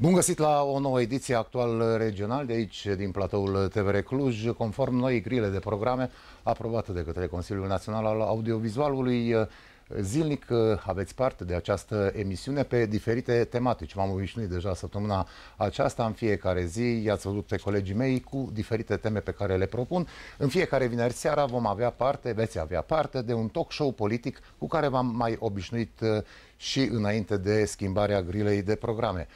Bun găsit la o nouă ediție actual regional de aici, din platoul TVR Cluj, conform noi grile de programe aprobate de către Consiliul Național al Audiovizualului. Zilnic aveți parte de această emisiune pe diferite tematici. M-am obișnuit deja săptămâna aceasta, în fiecare zi i-ați văzut pe colegii mei cu diferite teme pe care le propun. În fiecare vineri seara vom avea parte, veți avea parte de un talk show politic cu care v-am mai obișnuit și înainte de schimbarea grilei de programe.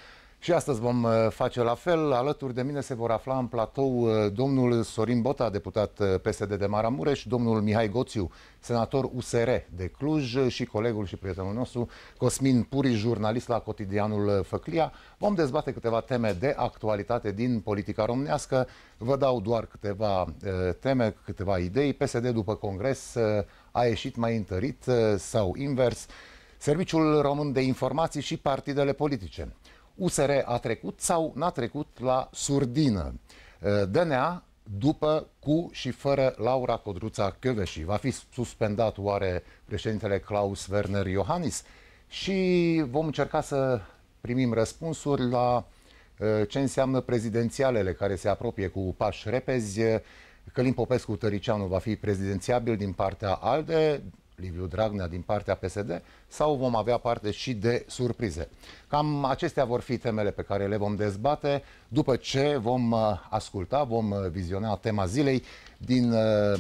Și astăzi vom uh, face la fel. Alături de mine se vor afla în platou uh, domnul Sorin Bota, deputat uh, PSD de Maramureș, domnul Mihai Goțiu, senator USR de Cluj și colegul și prietenul nostru Cosmin Puri, jurnalist la cotidianul Făclia. Vom dezbate câteva teme de actualitate din politica românească. Vă dau doar câteva teme, câteva idei. PSD după congres a ieșit mai întărit sau invers. Serviciul Român de Informații și partidele politice. USR a trecut sau n-a trecut la surdină. Uh, DNA după, cu și fără Laura Codruța Căveși. Va fi suspendat oare președintele Klaus Werner Iohannis? Și vom încerca să primim răspunsuri la uh, ce înseamnă prezidențialele care se apropie cu pași repezi. Călim Popescu Tăricianu va fi prezidențiabil din partea ALDE, Liviu Dragnea din partea PSD sau vom avea parte și de surprize. Cam acestea vor fi temele pe care le vom dezbate după ce vom uh, asculta, vom uh, viziona tema zilei din uh,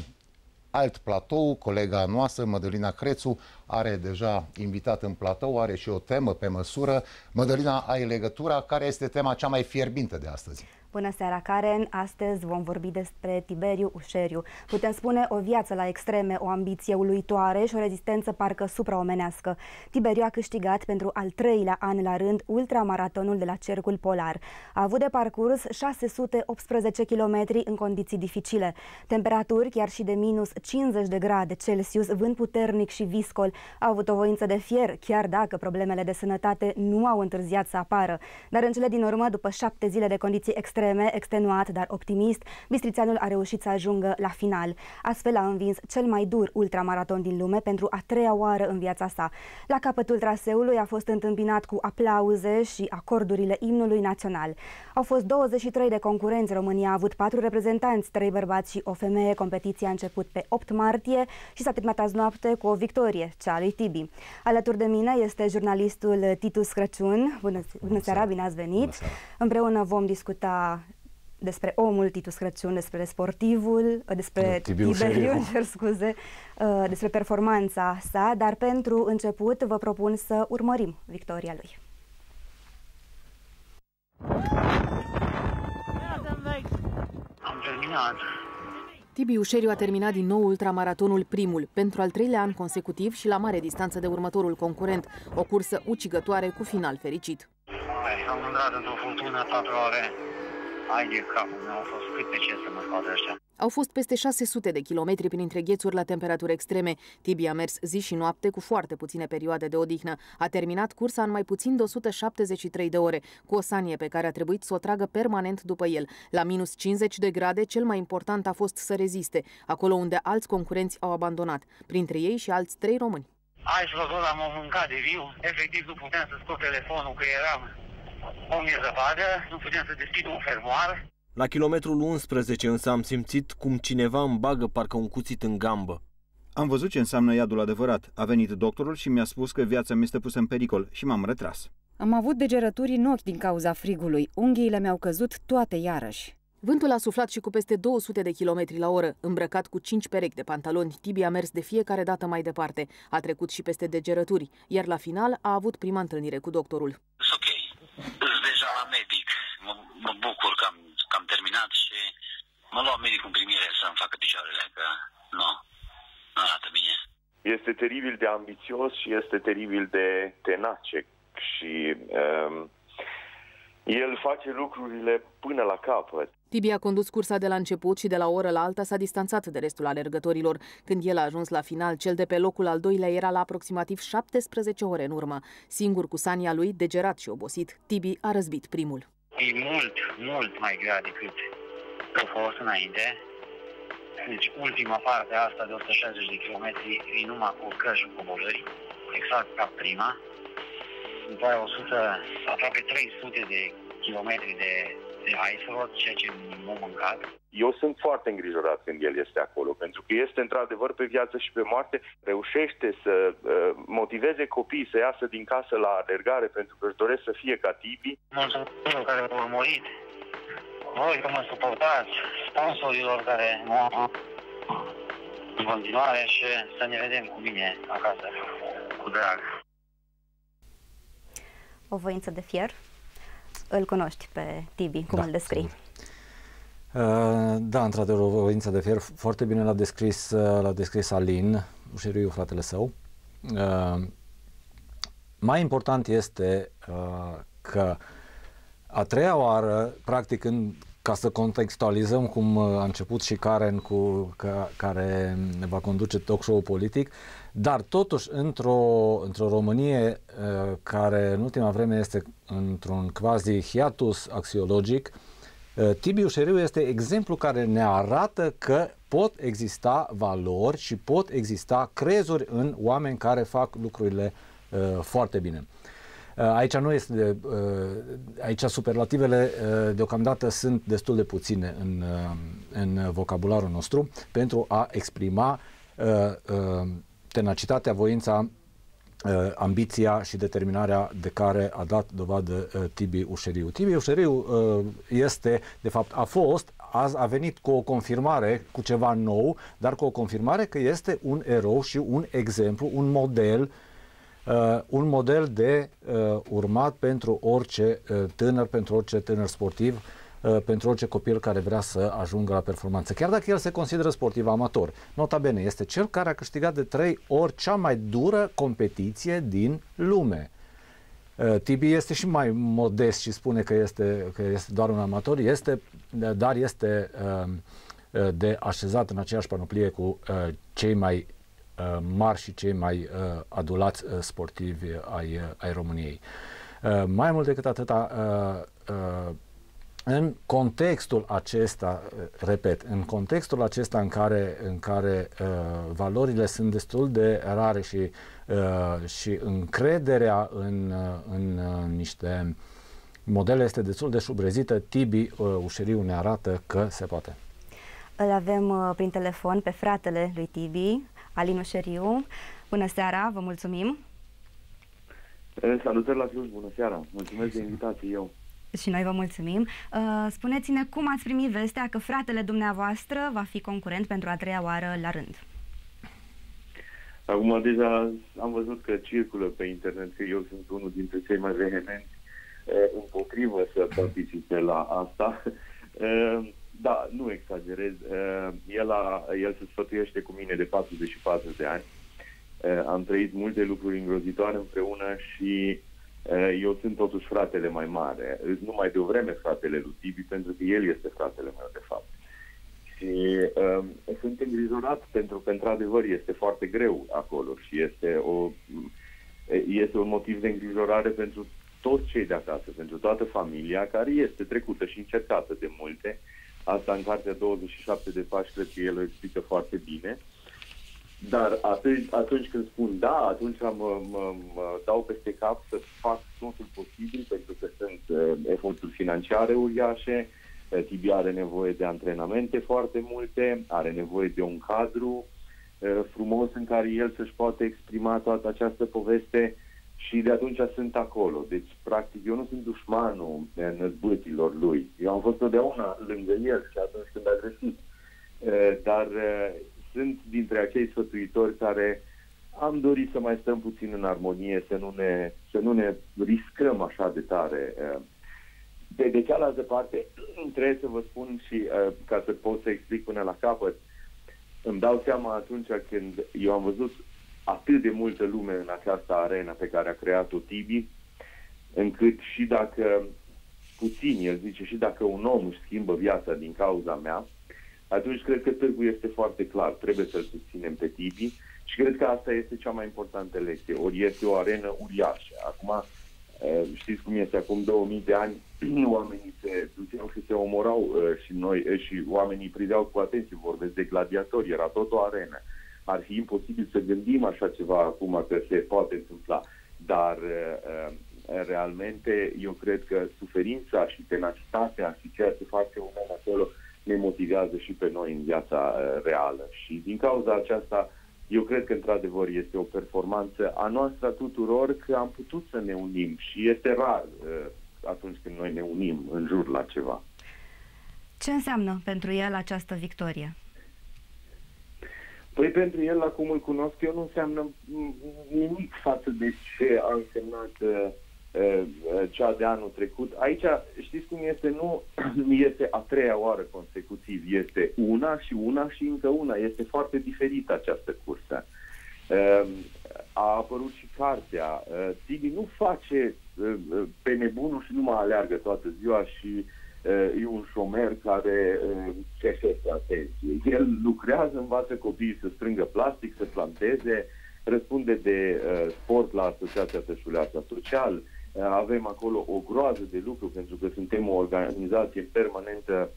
alt platou. Colega noastră, Mădălina Crețu, are deja invitat în platou, are și o temă pe măsură. Mădălina, ai legătura? Care este tema cea mai fierbinte de astăzi? Bună seara, Karen! Astăzi vom vorbi despre Tiberiu Ușeriu. Putem spune o viață la extreme, o ambiție uluitoare și o rezistență parcă supraomenească. Tiberiu a câștigat pentru al treilea an la rând ultramaratonul de la Cercul Polar. A avut de parcurs 618 km în condiții dificile. Temperaturi chiar și de minus 50 de grade Celsius, vânt puternic și viscol. A avut o voință de fier, chiar dacă problemele de sănătate nu au întârziat să apară. Dar în cele din urmă, după șapte zile de condiții extreme, extreme, extenuat, dar optimist, Bistrițeanul a reușit să ajungă la final. Astfel a învins cel mai dur ultramaraton din lume pentru a treia oară în viața sa. La capătul traseului a fost întâmpinat cu aplauze și acordurile imnului național. Au fost 23 de concurenți, România a avut patru reprezentanți, trei bărbați și o femeie. Competiția a început pe 8 martie și s-a terminat azi noapte cu o victorie, cea lui Tibi. Alături de mine este jurnalistul Titus Crăciun. Bună, bună seara, bine ați venit! Împreună vom discuta despre omul Titus Crăciun, despre sportivul, despre Tiberiu, cer scuze, uh, despre performanța sa, dar pentru început vă propun să urmărim victoria lui. Am terminat. Tibi Ușeriu a terminat din nou ultramaratonul primul, pentru al treilea an consecutiv și la mare distanță de următorul concurent, o cursă ucigătoare cu final fericit. Am intrat într-o furtună 4 ore Hai de capul meu, au fost cât pe ce să mă scoată ăștia. Au fost peste 600 de kilometri printre ghețuri la temperaturi extreme. Tibi a mers zi și noapte cu foarte puține perioade de odihnă. A terminat cursa în mai puțin de 173 de ore, cu o sanie pe care a trebuit să o tragă permanent după el. La minus 50 de grade, cel mai important a fost să reziste, acolo unde alți concurenți au abandonat, printre ei și alți trei români. Hai să vă am mâncat de viu. Efectiv nu puteam să scot telefonul, că eram o mie zăpadă, nu puteam să deschid un fermoar. La kilometrul 11 însă am simțit cum cineva îmi bagă parcă un cuțit în gambă. Am văzut ce înseamnă iadul adevărat. A venit doctorul și mi-a spus că viața mi este pusă în pericol și m-am retras. Am avut degerături în ochi din cauza frigului. Unghiile mi-au căzut toate iarăși. Vântul a suflat și cu peste 200 de km la oră. Îmbrăcat cu 5 perechi de pantaloni, Tibi a mers de fiecare dată mai departe. A trecut și peste degerături, iar la final a avut prima întâlnire cu doctorul. Ok, sunt deja la medic. Mă, mă bucur că am, că am terminat și mă luau medicul în primire să-mi facă picioarele, că nu, nu arată bine. Este teribil de ambițios și este teribil de tenace și um, el face lucrurile până la capăt. Tibi a condus cursa de la început și de la o oră la alta s-a distanțat de restul alergătorilor. Când el a ajuns la final, cel de pe locul al doilea era la aproximativ 17 ore în urmă. Singur cu sania lui, degerat și obosit, Tibi a răzbit primul. E mult, mult mai grea decât a fost înainte. Deci ultima parte asta de 160 de km e numai cu urcări și coborâri, exact ca prima. După aia 100, aproape 300 de kilometri de, de ice road, ceea ce nu mâncat. Eu sunt foarte îngrijorat când el este acolo, pentru că este într-adevăr pe viață și pe moarte, reușește să uh, motiveze copiii să iasă din casă la alergare pentru că își doresc să fie ca Tibi. Mulțumesc celor care au urmărit, voi că mă suportați, sponsorilor care mă în continuare și să ne vedem cu mine acasă, cu drag. O voință de fier. Îl cunoști pe Tibi, cum Da, îl descrii? sigur. Uh, Da, într-adevăr, o voință de fier. Foarte bine l-a descris, uh, l-a descris Alin, ușeriu fratele său. Uh, Mai important este uh, că a treia oară, practic, în, ca să contextualizăm cum uh, a început și Karen cu ca, care ne va conduce talk show politic, dar totuși într-o, într-o Românie uh, care în ultima vreme este într-un quasi hiatus axiologic, uh, Tibiu Șeriu este exemplu care ne arată că pot exista valori și pot exista crezuri în oameni care fac lucrurile uh, foarte bine. Uh, Aici nu este de, uh, aici superlativele uh, deocamdată sunt destul de puține în, uh, în vocabularul nostru pentru a exprima uh, uh, tenacitatea, voința, uh, ambiția și determinarea de care a dat dovadă uh, Tibi Ușeriu. Tibi Ușeriu uh, este, de fapt, a fost, azi a venit cu o confirmare, cu ceva nou, dar cu o confirmare că este un erou și un exemplu, un model uh, un model de uh, urmat pentru orice uh, tânăr, pentru orice tânăr sportiv, uh, pentru orice copil care vrea să ajungă la performanță. Chiar dacă el se consideră sportiv amator. Nota bene, este cel care a câștigat de trei ori cea mai dură competiție din lume. Uh, Tibi este și mai modest și spune că este, că este doar un amator, este, dar este uh, uh, de așezat în aceeași panoplie cu uh, cei mai uh, mari și cei mai uh, adulați uh, sportivi ai, uh, ai României. Uh, mai mult decât atâta, uh, uh, în contextul acesta, uh, repet, în contextul acesta în care, în care uh, valorile sunt destul de rare și, uh, și încrederea în, uh, în uh, niște modele este destul de șubrezită, Tibi uh, Ușeriu ne arată că se poate. Îl avem uh, prin telefon pe fratele lui Tibi, Alin Ușeriu. Bună seara, vă mulțumim. Eh, Salutări la Cluj, bună seara! Mulțumesc de invitație eu. Și noi vă mulțumim. Uh, Spuneți-ne cum ați primit vestea că fratele dumneavoastră va fi concurent pentru a treia oară la rând. Acum deja am văzut că circulă pe internet că eu sunt unul dintre cei mai vehemenți eh, împotrivă să participe la asta. Eh, Da, nu exagerez. Eh, El, a, el se sfătuiește cu mine de 44 de ani. Eh, Am trăit multe lucruri îngrozitoare împreună și eh, eu sunt totuși fratele mai mare. Îs numai de o vreme fratele lui Tibi, pentru că el este fratele meu, de fapt. Și um, sunt îngrijorat pentru că, într-adevăr, este foarte greu acolo și este, o, este un motiv de îngrijorare pentru toți cei de acasă, pentru toată familia, care este trecută și încercată de multe. Asta în cartea 27 de pași, cred că el o explică foarte bine. Dar atunci, atunci când spun da, atunci mă, mă, mă dau peste cap să fac totul posibil, pentru că sunt uh, eforturi financiare uriașe, uh, Tibi are nevoie de antrenamente foarte multe, are nevoie de un cadru uh, frumos în care el să-și poate exprima toată această poveste și de atunci sunt acolo. Deci, practic, eu nu sunt dușmanul uh, năzbâtilor lui. Eu am fost totdeauna lângă el și atunci când a greșit. Uh, Dar uh, sunt dintre acei sfătuitori care am dorit să mai stăm puțin în armonie, să nu ne, să nu ne riscăm așa de tare. uh, De, de cealaltă parte, trebuie să vă spun și uh, ca să pot să explic până la capăt, îmi dau seama atunci când eu am văzut atât de multă lume în această arenă pe care a creat-o Tibi, încât și dacă puțin, el zice, și dacă un om își schimbă viața din cauza mea, atunci cred că târgul este foarte clar. Trebuie să-l susținem pe Tibi și cred că asta este cea mai importantă lecție. Ori este o arenă uriașă. Acum, eh, știți cum este, acum 2000 de ani oamenii se duceau și se omorau eh, și noi eh, și oamenii priveau cu atenție, vorbesc de gladiatori, era tot o arenă. Ar fi imposibil să gândim așa ceva acum că se poate întâmpla, dar uh, realmente eu cred că suferința și tenacitatea și ceea ce face un om acolo ne motivează și pe noi în viața reală. Și din cauza aceasta, eu cred că într-adevăr este o performanță a noastră tuturor că am putut să ne unim și este rar atunci când noi ne unim în jur la ceva. Ce înseamnă pentru el această victorie? Păi pentru el, acum îl cunosc eu, nu înseamnă nimic față de ce a însemnat uh, uh, cea de anul trecut. Aici, știți cum este? Nu este a treia oară consecutiv. Este una și una și încă una. Este foarte diferită această cursă. Uh, a apărut și cartea. Uh, Tibi nu face uh, pe nebunul și nu mă aleargă toată ziua și uh, e un șomer care ceșește atenție. El lucrează, învață copiii să strângă plastic, să planteze, răspunde de sport la Asociația Tășuleața Social. Avem acolo o groază de lucru pentru că suntem o organizație permanentă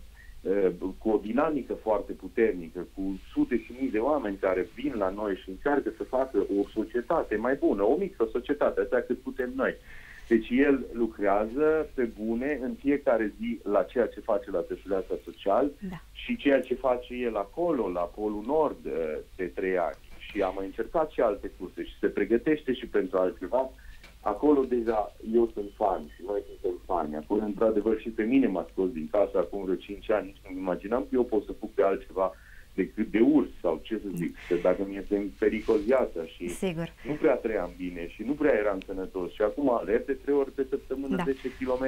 cu o dinamică foarte puternică, cu sute și mii de oameni care vin la noi și încearcă să facă o societate mai bună, o mică societate, așa cât putem noi. Deci el lucrează pe bune în fiecare zi la ceea ce face la Teșuleața Social da. și ceea ce face el acolo, la Polul Nord, de trei ani. Și am mai încercat și alte curse și se pregătește și pentru altceva. Acolo deja eu sunt fan și noi suntem fani. Acolo, într-adevăr, și pe mine m-a scos din casă acum vreo 5 ani. Nici nu imaginam că eu pot să fug pe altceva decât de urs sau ce să zic, că dacă mi este în pericol viața și Sigur. nu prea trăiam bine și nu prea eram sănătos și acum alerg de trei ori pe săptămână da. 10 km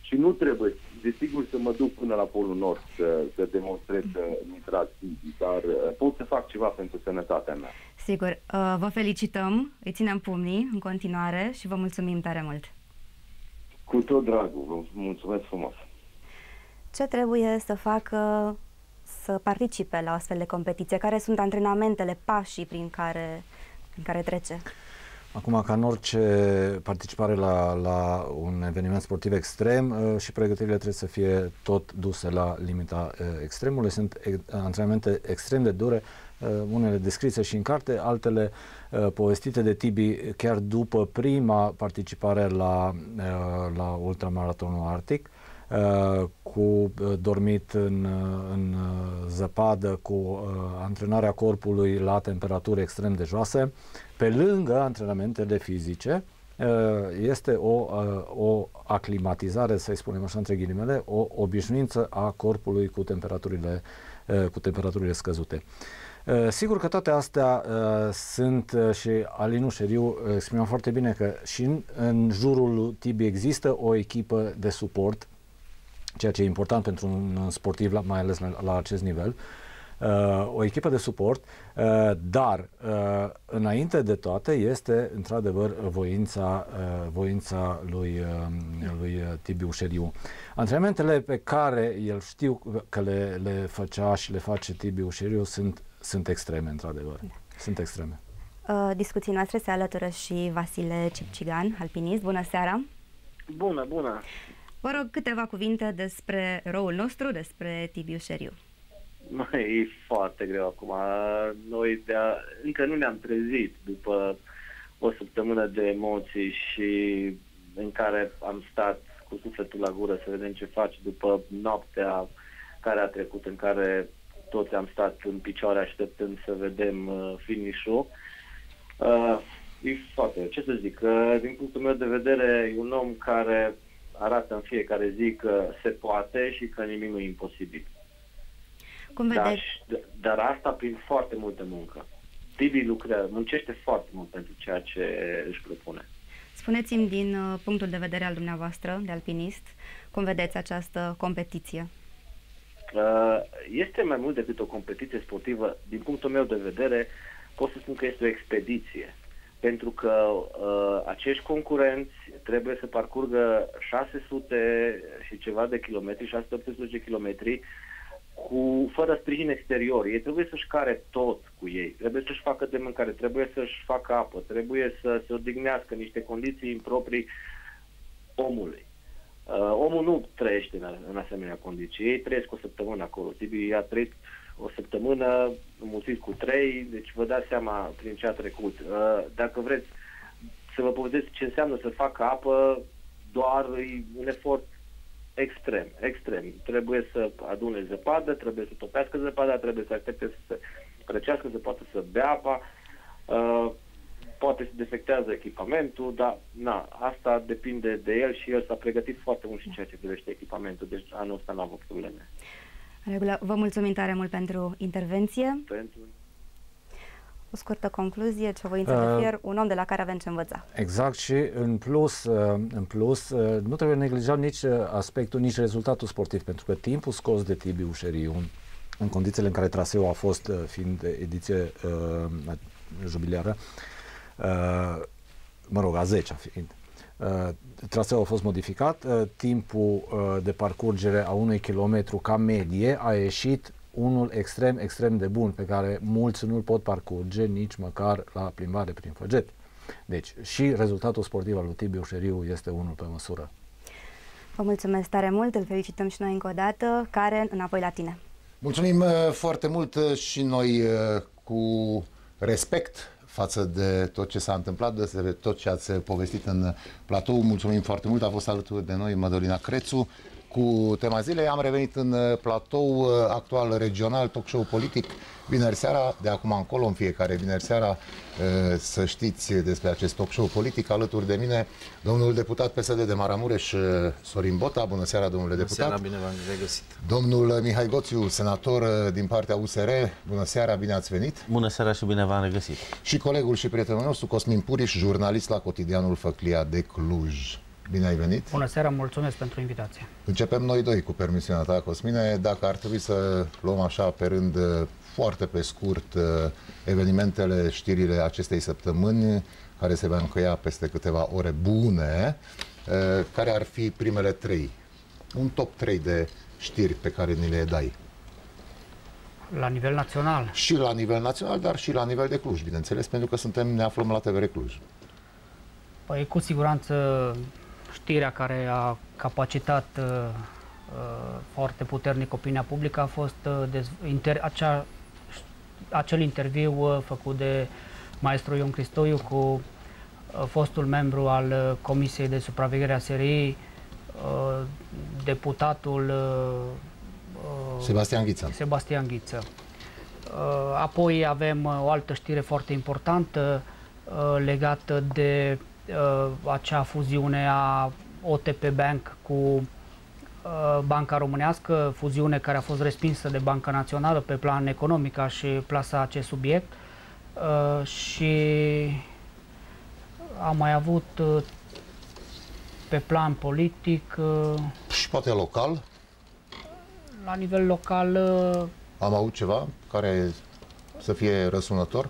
și nu trebuie, desigur, să mă duc până la Polul Nord să, să demonstrez că nu trag dar uh, pot să fac ceva pentru sănătatea mea. Sigur. Uh, vă felicităm, îi ținem pumnii în continuare și vă mulțumim tare mult. Cu tot dragul, vă mulțumesc frumos. Ce trebuie să facă să participe la astfel de competiție? Care sunt antrenamentele, pașii prin care, prin care trece? Acum, ca în orice participare la, la un eveniment sportiv extrem, uh, și pregătirile trebuie să fie tot duse la limita uh, extremului. Sunt antrenamente extrem de dure, uh, unele descrise și în carte, altele povestite de Tibi chiar după prima participare la, la ultramaratonul Arctic. Uh, cu uh, dormit în, uh, în zăpadă, cu antrenarea corpului la temperaturi extrem de joase, pe lângă antrenamentele fizice, este o, o aclimatizare, să-i spunem așa între ghilimele, o obișnuință a corpului cu temperaturile, cu temperaturile scăzute. Sigur că toate astea uh, sunt uh, și Alinu Șeriu exprimă foarte bine că și în, în jurul Tibi există o echipă de suport ceea ce e important pentru un sportiv, mai ales la, la acest nivel, uh, o echipă de suport, uh, dar uh, înainte de toate este într-adevăr voința, uh, voința lui, uh, lui Tibiu Șeriu. Antrenamentele pe care el știu că le, le făcea și le face Tibiu Șeriu sunt, sunt extreme, într-adevăr. Da. Sunt extreme. Uh, discuții noastre se alătură și Vasile Cipcigan, alpinist. Bună seara! Bună, bună! Vă rog câteva cuvinte despre roul nostru, despre Tibiu Șeriu. Mai e foarte greu acum. Noi de a, încă nu ne-am trezit după o săptămână de emoții și în care am stat cu sufletul la gură să vedem ce faci după noaptea care a trecut în care toți am stat în picioare așteptând să vedem uh, finish-ul. Uh, e foarte, ce să zic, uh, din punctul meu de vedere e un om care arată în fiecare zi că se poate și că nimic nu e imposibil. Cum vedeți? Dar, dar asta prin foarte multă muncă. Tibi lucrează, muncește foarte mult pentru ceea ce își propune. Spuneți-mi din uh, punctul de vedere al dumneavoastră, de alpinist, cum vedeți această competiție? Uh, este mai mult decât o competiție sportivă. Din punctul meu de vedere, pot să spun că este o expediție pentru că uh, acești concurenți trebuie să parcurgă 600 și ceva de kilometri, 618 kilometri, cu, fără sprijin exterior. Ei trebuie să-și care tot cu ei, trebuie să-și facă de mâncare, trebuie să-și facă apă, trebuie să se odihnească niște condiții improprii omului. Uh, omul nu trăiește în, în asemenea condiții. Ei trăiesc o săptămână acolo. Tibi a trăit o săptămână înmulțit cu trei, deci vă dați seama prin ce a trecut. Uh, dacă vreți să vă povestesc ce înseamnă să facă apă doar un efort extrem, extrem. Trebuie să adune zăpadă, trebuie să topească zăpada, trebuie să aștepte să se răcească, să poată să bea apa. Uh, poate se defectează echipamentul, dar na, asta depinde de el și el s-a pregătit foarte mult și în ceea ce privește echipamentul, deci anul ăsta n-am avut probleme. Regulă. Vă mulțumim tare mult pentru intervenție. Pentru o scurtă concluzie, ce voință uh, de fier, un om de la care avem ce învăța. Exact și în plus, uh, în plus uh, nu trebuie neglijat nici uh, aspectul, nici rezultatul sportiv, pentru că timpul scos de Tibi Ușeriu, în condițiile în care traseul a fost, fiind ediție uh, jubiliară, uh, mă rog, a 10 fiind, uh, traseul a fost modificat, uh, timpul uh, de parcurgere a unui kilometru ca medie a ieșit unul extrem, extrem de bun, pe care mulți nu-l pot parcurge nici măcar la plimbare prin Făget. Deci și rezultatul sportiv al lui Tibiu Șeriu este unul pe măsură. Vă mulțumesc tare mult, îl felicităm și noi încă o dată. Karen, înapoi la tine. Mulțumim uh, foarte mult uh, și noi uh, cu respect față de tot ce s-a întâmplat, de tot ce ați povestit în platou. Mulțumim foarte mult, a fost alături de noi Madalina Crețu, cu tema zilei. Am revenit în uh, platou uh, actual regional, talk show politic, vineri seara, de acum încolo, în fiecare vineri seara, uh, să știți despre acest talk show politic. Alături de mine, domnul deputat PSD de Maramureș, Sorin Bota. Bună seara, domnule Bună deputat. Bună seara, bine v-am regăsit. Domnul Mihai Goțiu, senator din partea USR. Bună seara, bine ați venit. Bună seara și bine v-am regăsit. Și colegul și prietenul nostru, Cosmin Puriș, jurnalist la cotidianul Făclia de Cluj. Bine ai venit! Bună seara, mulțumesc pentru invitație! Începem noi doi cu permisiunea ta, Cosmine. Dacă ar trebui să luăm așa pe rând, foarte pe scurt, evenimentele, știrile acestei săptămâni, care se va încheia peste câteva ore bune, care ar fi primele trei? Un top 3 de știri pe care ni le dai. La nivel național. Și la nivel național, dar și la nivel de Cluj, bineînțeles, pentru că suntem, ne aflăm la TVR Cluj. Păi, cu siguranță, știrea care a capacitat uh, uh, foarte puternic opinia publică a fost uh, inter, acea, acel interviu uh, făcut de maestru Ion Cristoiu cu uh, fostul membru al uh, Comisiei de Supraveghere a SRI, uh, deputatul uh, Sebastian Ghiță. Sebastian Ghiță. Uh, apoi avem uh, o altă știre foarte importantă uh, legată de uh, acea fuziune a OTP Bank cu uh, Banca Românească, fuziune care a fost respinsă de Banca Națională pe plan economic, și plasa acest subiect. Uh, și am mai avut uh, pe plan politic... Uh, și poate local? La nivel local... Uh, am avut ceva care să fie răsunător?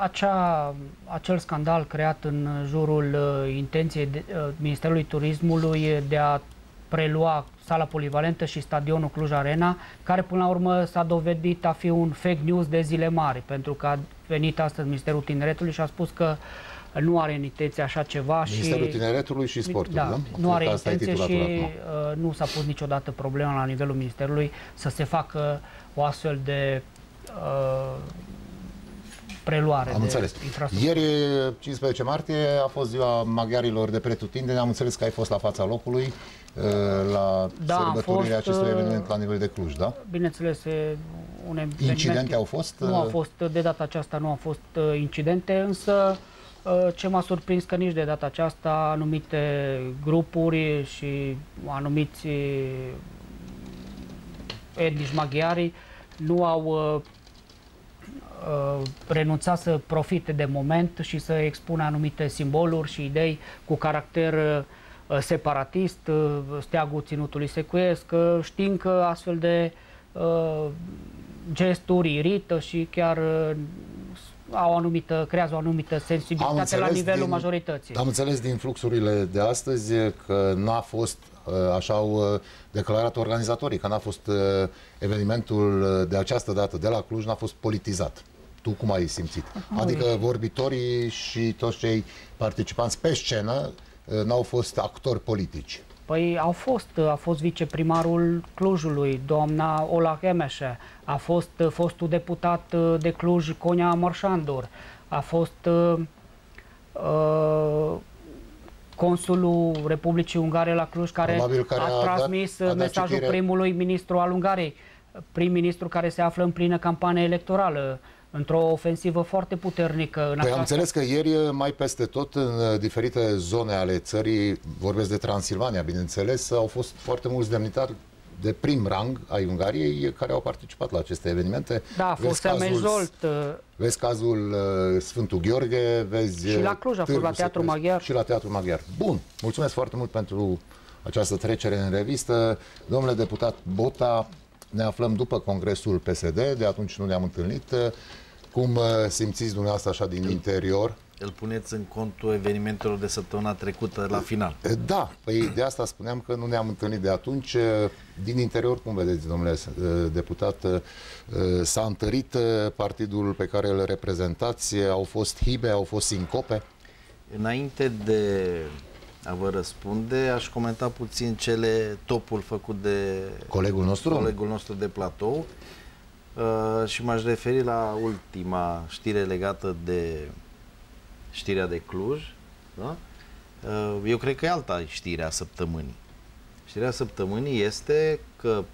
Acea, acel scandal creat în jurul uh, intenției de, uh, Ministerului Turismului de a prelua sala polivalentă și stadionul Cluj Arena, care până la urmă s-a dovedit a fi un fake news de zile mari, pentru că a venit astăzi Ministerul Tineretului și a spus că nu are în intenție așa ceva Ministerul și... Tineretului și Sportului, da? da? Nu are intenție și uh, nu s-a pus niciodată problema la nivelul Ministerului să se facă o astfel de uh, preluare Am de înțeles. Ieri, 15 martie, a fost ziua maghiarilor de pretutindeni. Am înțeles că ai fost la fața locului uh, la da, sărbătorirea fost, acestui uh, eveniment la nivel de Cluj, da? Bineînțeles, un Incidente au fost? Nu au uh, fost, de data aceasta nu au fost incidente, însă ce m-a surprins că nici de data aceasta anumite grupuri și anumiți etnici maghiari nu au uh, renunța să profite de moment și să expună anumite simboluri și idei cu caracter uh, separatist, uh, steagul ținutului secuiesc, uh, știind că astfel de uh, gesturi irită și chiar uh, au anumită, creează o anumită sensibilitate la nivelul din, majorității. Am înțeles din fluxurile de astăzi că n-a fost, uh, așa au uh, declarat organizatorii, că n-a fost uh, evenimentul de această dată de la Cluj, n-a fost politizat. Tu cum ai simțit? Adică vorbitorii și toți cei participanți pe scenă n-au fost actori politici. Păi au fost, a fost viceprimarul Clujului, doamna Ola Hemeșe, a fost fostul deputat de Cluj, Conia Mărșandur, a fost uh, consulul Republicii Ungare la Cluj, care, care a, a transmis dat, a dat mesajul citire. primului ministru al Ungariei, prim-ministru care se află în plină campanie electorală, într-o ofensivă foarte puternică. În Păi am această... înțeles că ieri, mai peste tot, în uh, diferite zone ale țării, vorbesc de Transilvania, bineînțeles, au fost foarte mulți demnitari de prim rang ai Ungariei care au participat la aceste evenimente. Da, a Vezi fost cazul- Semejolt, uh, Vezi cazul uh, Sfântul Gheorghe, vezi... Și la uh, Cluj a fost Târgu la Teatru Secuiesc Maghiar. Și la Teatru Maghiar. Bun, mulțumesc foarte mult pentru această trecere în revistă. Domnule deputat Bota, ne aflăm după congresul PSD, de atunci nu ne-am întâlnit. Cum uh, simțiți dumneavoastră așa din interior? Îl puneți în contul evenimentelor de săptămâna trecută la final. Da, păi de asta spuneam că nu ne-am întâlnit de atunci. Din interior, cum vedeți, domnule uh, deputat, uh, s-a întărit uh, partidul pe care îl reprezentați? Au fost hibe, au fost sincope? Înainte de a vă răspunde, aș comenta puțin cele topul făcut de Colegul nostru? colegul nostru de platou uh, și m-aș referi la ultima știre legată de știrea de Cluj. Da? Uh, eu cred că e alta știre a săptămânii. Știrea săptămânii este că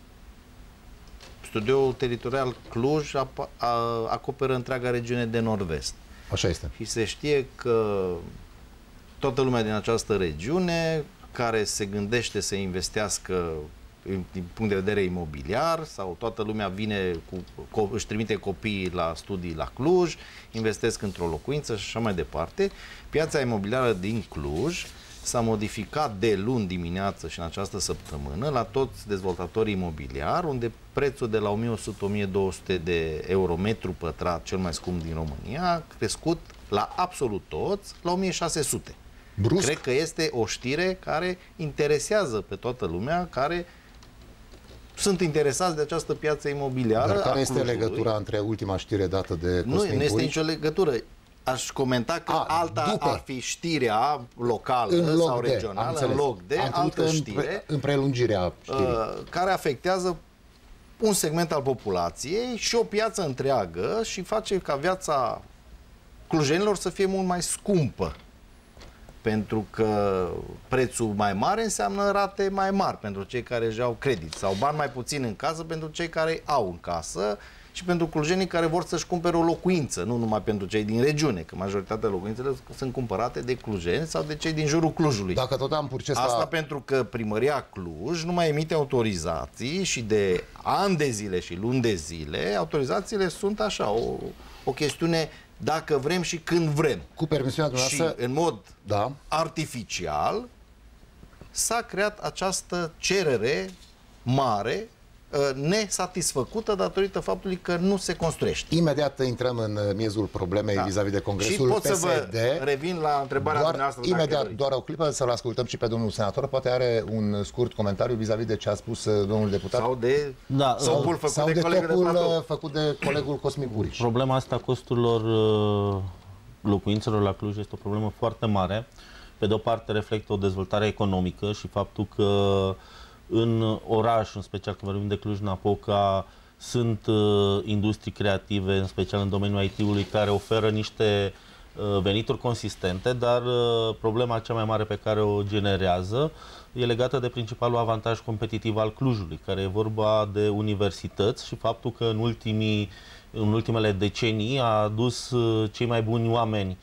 studioul teritorial Cluj apa- a- acoperă întreaga regiune de nord-vest. Așa este. Și se știe că toată lumea din această regiune care se gândește să investească în- din punct de vedere imobiliar sau toată lumea vine cu, co- își trimite copiii la studii la Cluj, investesc într-o locuință și așa mai departe. Piața imobiliară din Cluj s-a modificat de luni dimineață și în această săptămână la toți dezvoltatorii imobiliari, unde prețul de la 1100-1200 de euro metru pătrat, cel mai scump din România, a crescut la absolut toți la 1600. Brusc. Cred că este o știre care interesează pe toată lumea, care sunt interesați de această piață imobiliară. Dar care a este Clujului. legătura între ultima știre dată de Nu, Cosmin nu este Purici? nicio legătură. Aș comenta că A, alta după. ar fi știrea locală în loc sau de, am regională, în înțeles. loc de Am crezut că altă în, știre pre- în prelungirea știrii. uh, care afectează un segment al populației și o piață întreagă și face ca viața clujenilor să fie mult mai scumpă. Pentru că prețul mai mare înseamnă rate mai mari pentru cei care își au credit sau bani mai puțin în casă pentru cei care au în casă și pentru clujenii care vor să-și cumpere o locuință, nu numai pentru cei din regiune, că majoritatea locuințele sunt cumpărate de clujeni sau de cei din jurul Clujului. Dacă tot am purces Asta la... pentru că primăria Cluj nu mai emite autorizații și de ani de zile și luni de zile, autorizațiile sunt așa, o, o chestiune dacă vrem și când vrem. Cu permisiunea Și dumneavoastră, în mod da, artificial s-a creat această cerere mare uh, nesatisfăcută datorită faptului că nu se construiește. imediat intrăm în uh, miezul problemei Da. vis-a-vis de Și congresul pot să PSD. vă revin la întrebarea doar, dumneavoastră. dacă imediat, doriți. doar o clipă să-l ascultăm și pe domnul senator. Poate are un scurt comentariu vis-a-vis de ce a spus uh, domnul deputat. Sau de Da, topul făcut sau de, de colegul de topul platou. uh, făcut de colegul Cosmin Buriș. Problema asta a costurilor uh, locuințelor la Cluj este o problemă foarte mare. Pe de o parte reflectă o dezvoltare economică și faptul că în oraș, în special când vorbim de Cluj-Napoca, sunt uh, industrii creative, în special în domeniul IT-ului, care oferă niște uh, venituri consistente, dar uh, problema cea mai mare pe care o generează e legată de principalul avantaj competitiv al Clujului, care e vorba de universități și faptul că în ultimii în ultimele decenii a adus uh, cei mai buni oameni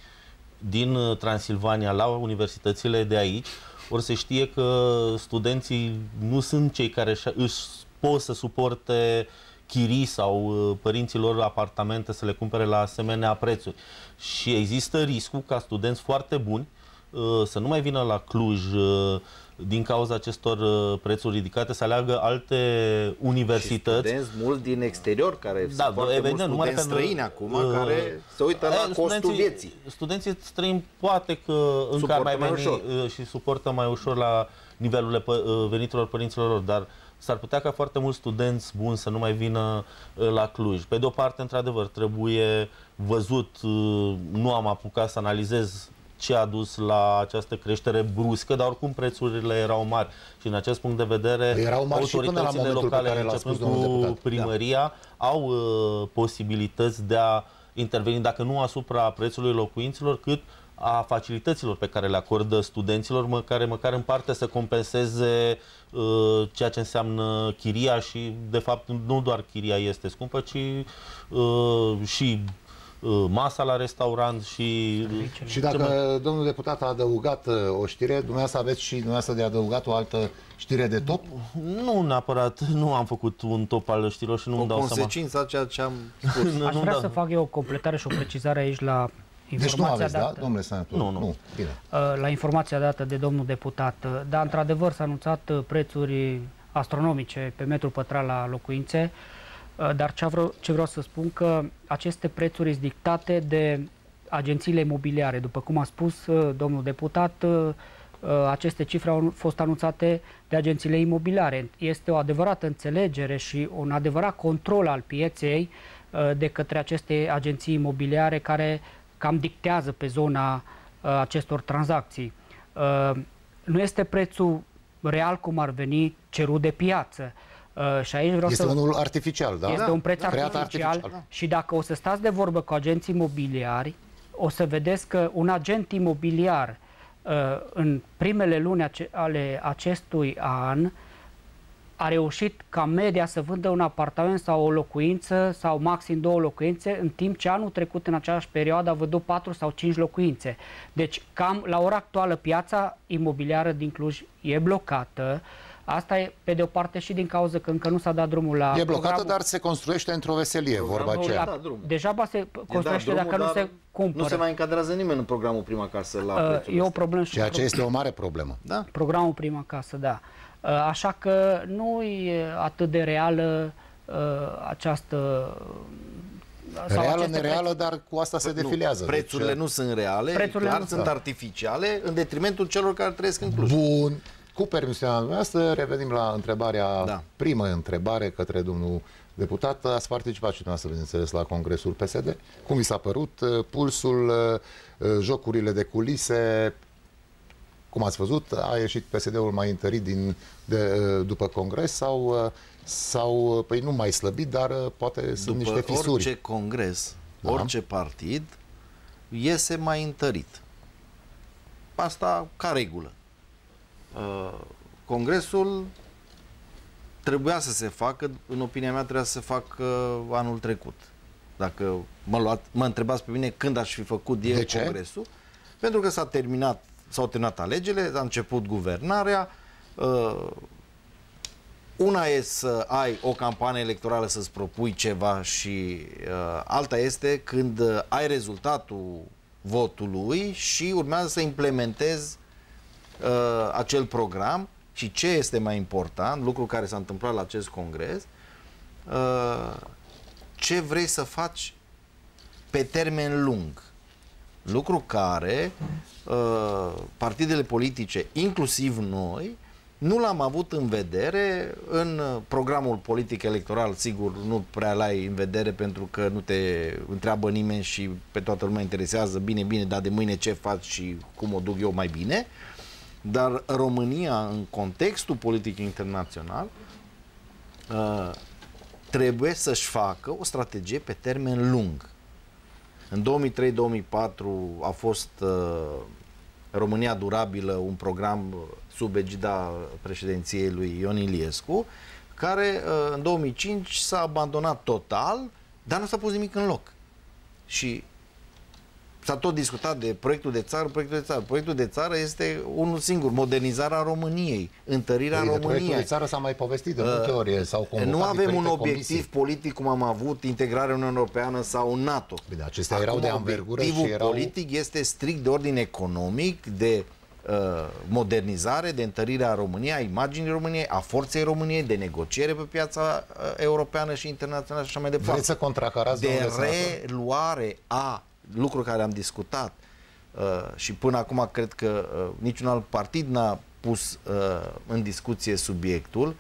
din uh, Transilvania la universitățile de aici, ori se știe că studenții nu sunt cei care își- își pot să suporte chirii sau uh, părinților apartamente să le cumpere la asemenea prețuri. Și există riscul ca studenți foarte buni uh, să nu mai vină la Cluj uh, din cauza acestor uh, prețuri ridicate, să aleagă alte universități. studenți mult din exterior, care Da, sunt foarte evident, mulți nu mai studenți pentru- străini acum, uh, care se uită la E, costul studenții- vieții. Studenții străini poate că încă ar Suportă mai mai veni ușor. uh, și suportă mai ușor la nivelurile pă- uh, veniturilor părinților lor, dar s-ar putea ca foarte mulți studenți buni să nu mai vină uh, la Cluj. Pe de o parte, într-adevăr, trebuie văzut, uh, nu am apucat să analizez ce a dus la această creștere bruscă, dar oricum prețurile erau mari. Și în acest punct de vedere, Erau mari și până la autoritățile momentul pe locale, care l-a începând spus domnul cu deputat. Da. primăria, au uh, posibilități de a interveni, dacă nu asupra prețului locuințelor, cât a facilităților pe care le acordă studenților, mă, care măcar în parte să compenseze uh, ceea ce înseamnă chiria și, de fapt, nu doar chiria este scumpă, ci uh, și uh, masa la restaurant și... Și dacă mai... domnul deputat a adăugat uh, o știre, dumneavoastră aveți și dumneavoastră de adăugat o altă știre de top? Nu neapărat, nu am făcut un top al știrilor și nu îmi dau seama. O consecință a ceea ce am spus. Aș vrea să fac eu o completare și o precizare aici la deci nu aveți, dată, da, domnule senator? Nu, nu. nu. Bine. Uh, la informația dată de domnul deputat, uh, dar într-adevăr s-a anunțat uh, prețuri astronomice pe metru pătrat la locuințe, dar ce vreau, ce vreau să spun că aceste prețuri sunt dictate de agențiile imobiliare. După cum a spus domnul deputat, aceste cifre au fost anunțate de agențiile imobiliare. Este o adevărată înțelegere și un adevărat control al pieței de către aceste agenții imobiliare care cam dictează pe zona uh, acestor tranzacții. Uh, nu este prețul real cum ar veni cerut de piață. Uh, și aici vreau este să... unul artificial, da? Este da, un preț artificial, artificial și dacă o să stați de vorbă cu agenții imobiliari, o să vedeți că un agent imobiliar uh, în primele luni ale acestui an a reușit ca media să vândă un apartament sau o locuință sau maxim două locuințe, în timp ce anul trecut în aceeași perioadă a vândut patru sau cinci locuințe. Deci, cam la ora actuală, piața imobiliară din Cluj e blocată. Asta e, pe de o parte, și din cauza că încă nu s-a dat drumul la... E blocată, programul... dar se construiește într-o veselie, vorba aceea. Da, Deja se construiește da, drumul, dacă nu se cumpără. Nu se mai încadrează nimeni în programul Prima Casă la uh, E o problemă și Ceea ce este o mare problemă. Da. Programul Prima Casă, da. Uh, așa că nu e atât de reală uh, această Reală, nereală, dar cu asta se defilează. Nu, prețurile deci, nu sunt reale, prețurile clar nu sunt da. artificiale, în detrimentul celor care trăiesc în Cluj. Bun. Cu permisiunea noastră, revenim la întrebarea, da. primă întrebare către domnul deputat. Ați participat și dumneavoastră, bineînțeles, la Congresul PSD. Cum vi s-a părut uh, pulsul, jocurile de culise, cum ați văzut, a ieșit PSD-ul mai întărit din, de, după congres sau, sau păi nu mai slăbit, dar poate după sunt niște fisuri. orice congres, da. orice partid iese mai întărit. Asta ca regulă. Uh, congresul trebuia să se facă, în opinia mea trebuia să se facă anul trecut. Dacă mă, luat, mă întrebați pe mine când aș fi făcut eu congresul, pentru că s-a terminat s-au terminat alegerile, a început guvernarea. Uh, una e să ai o campanie electorală să-ți propui ceva și uh, alta este când uh, ai rezultatul votului și urmează să implementezi uh, acel program și ce este mai important, lucru care s-a întâmplat la acest congres, uh, ce vrei să faci pe termen lung. Lucru care uh, partidele politice, inclusiv noi, nu l-am avut în vedere în programul politic electoral, sigur, nu prea l-ai în vedere pentru că nu te întreabă nimeni și pe toată lumea interesează bine, bine, dar de mâine ce faci și cum o duc eu mai bine. Dar România, în contextul politic internațional, uh, trebuie să-și facă o strategie pe termen lung. În 2003-2004 a fost uh, România Durabilă, un program sub egida președinției lui Ion Iliescu, care uh, în 2005 s-a abandonat total, dar nu s-a pus nimic în loc. Și s-a tot discutat de proiectul de țară, proiectul de țară. Proiectul de țară este unul singur, modernizarea României, întărirea păi, României. Proiectul de țară s-a mai povestit de uh, multe ori, sau Nu avem un obiectiv comisii. politic cum am avut integrarea Uniunii Europeană sau NATO. Bine, acestea Acum, erau de anvergură și erau... politic este strict de ordine economic, de uh, modernizare, de întărire a României, a imaginii României, a forței României, de negociere pe piața uh, europeană și internațională și așa mai departe. Vreți să contracarați, De reluare a lucru care am discutat uh, și până acum cred că uh, niciun alt partid n-a pus uh, în discuție subiectul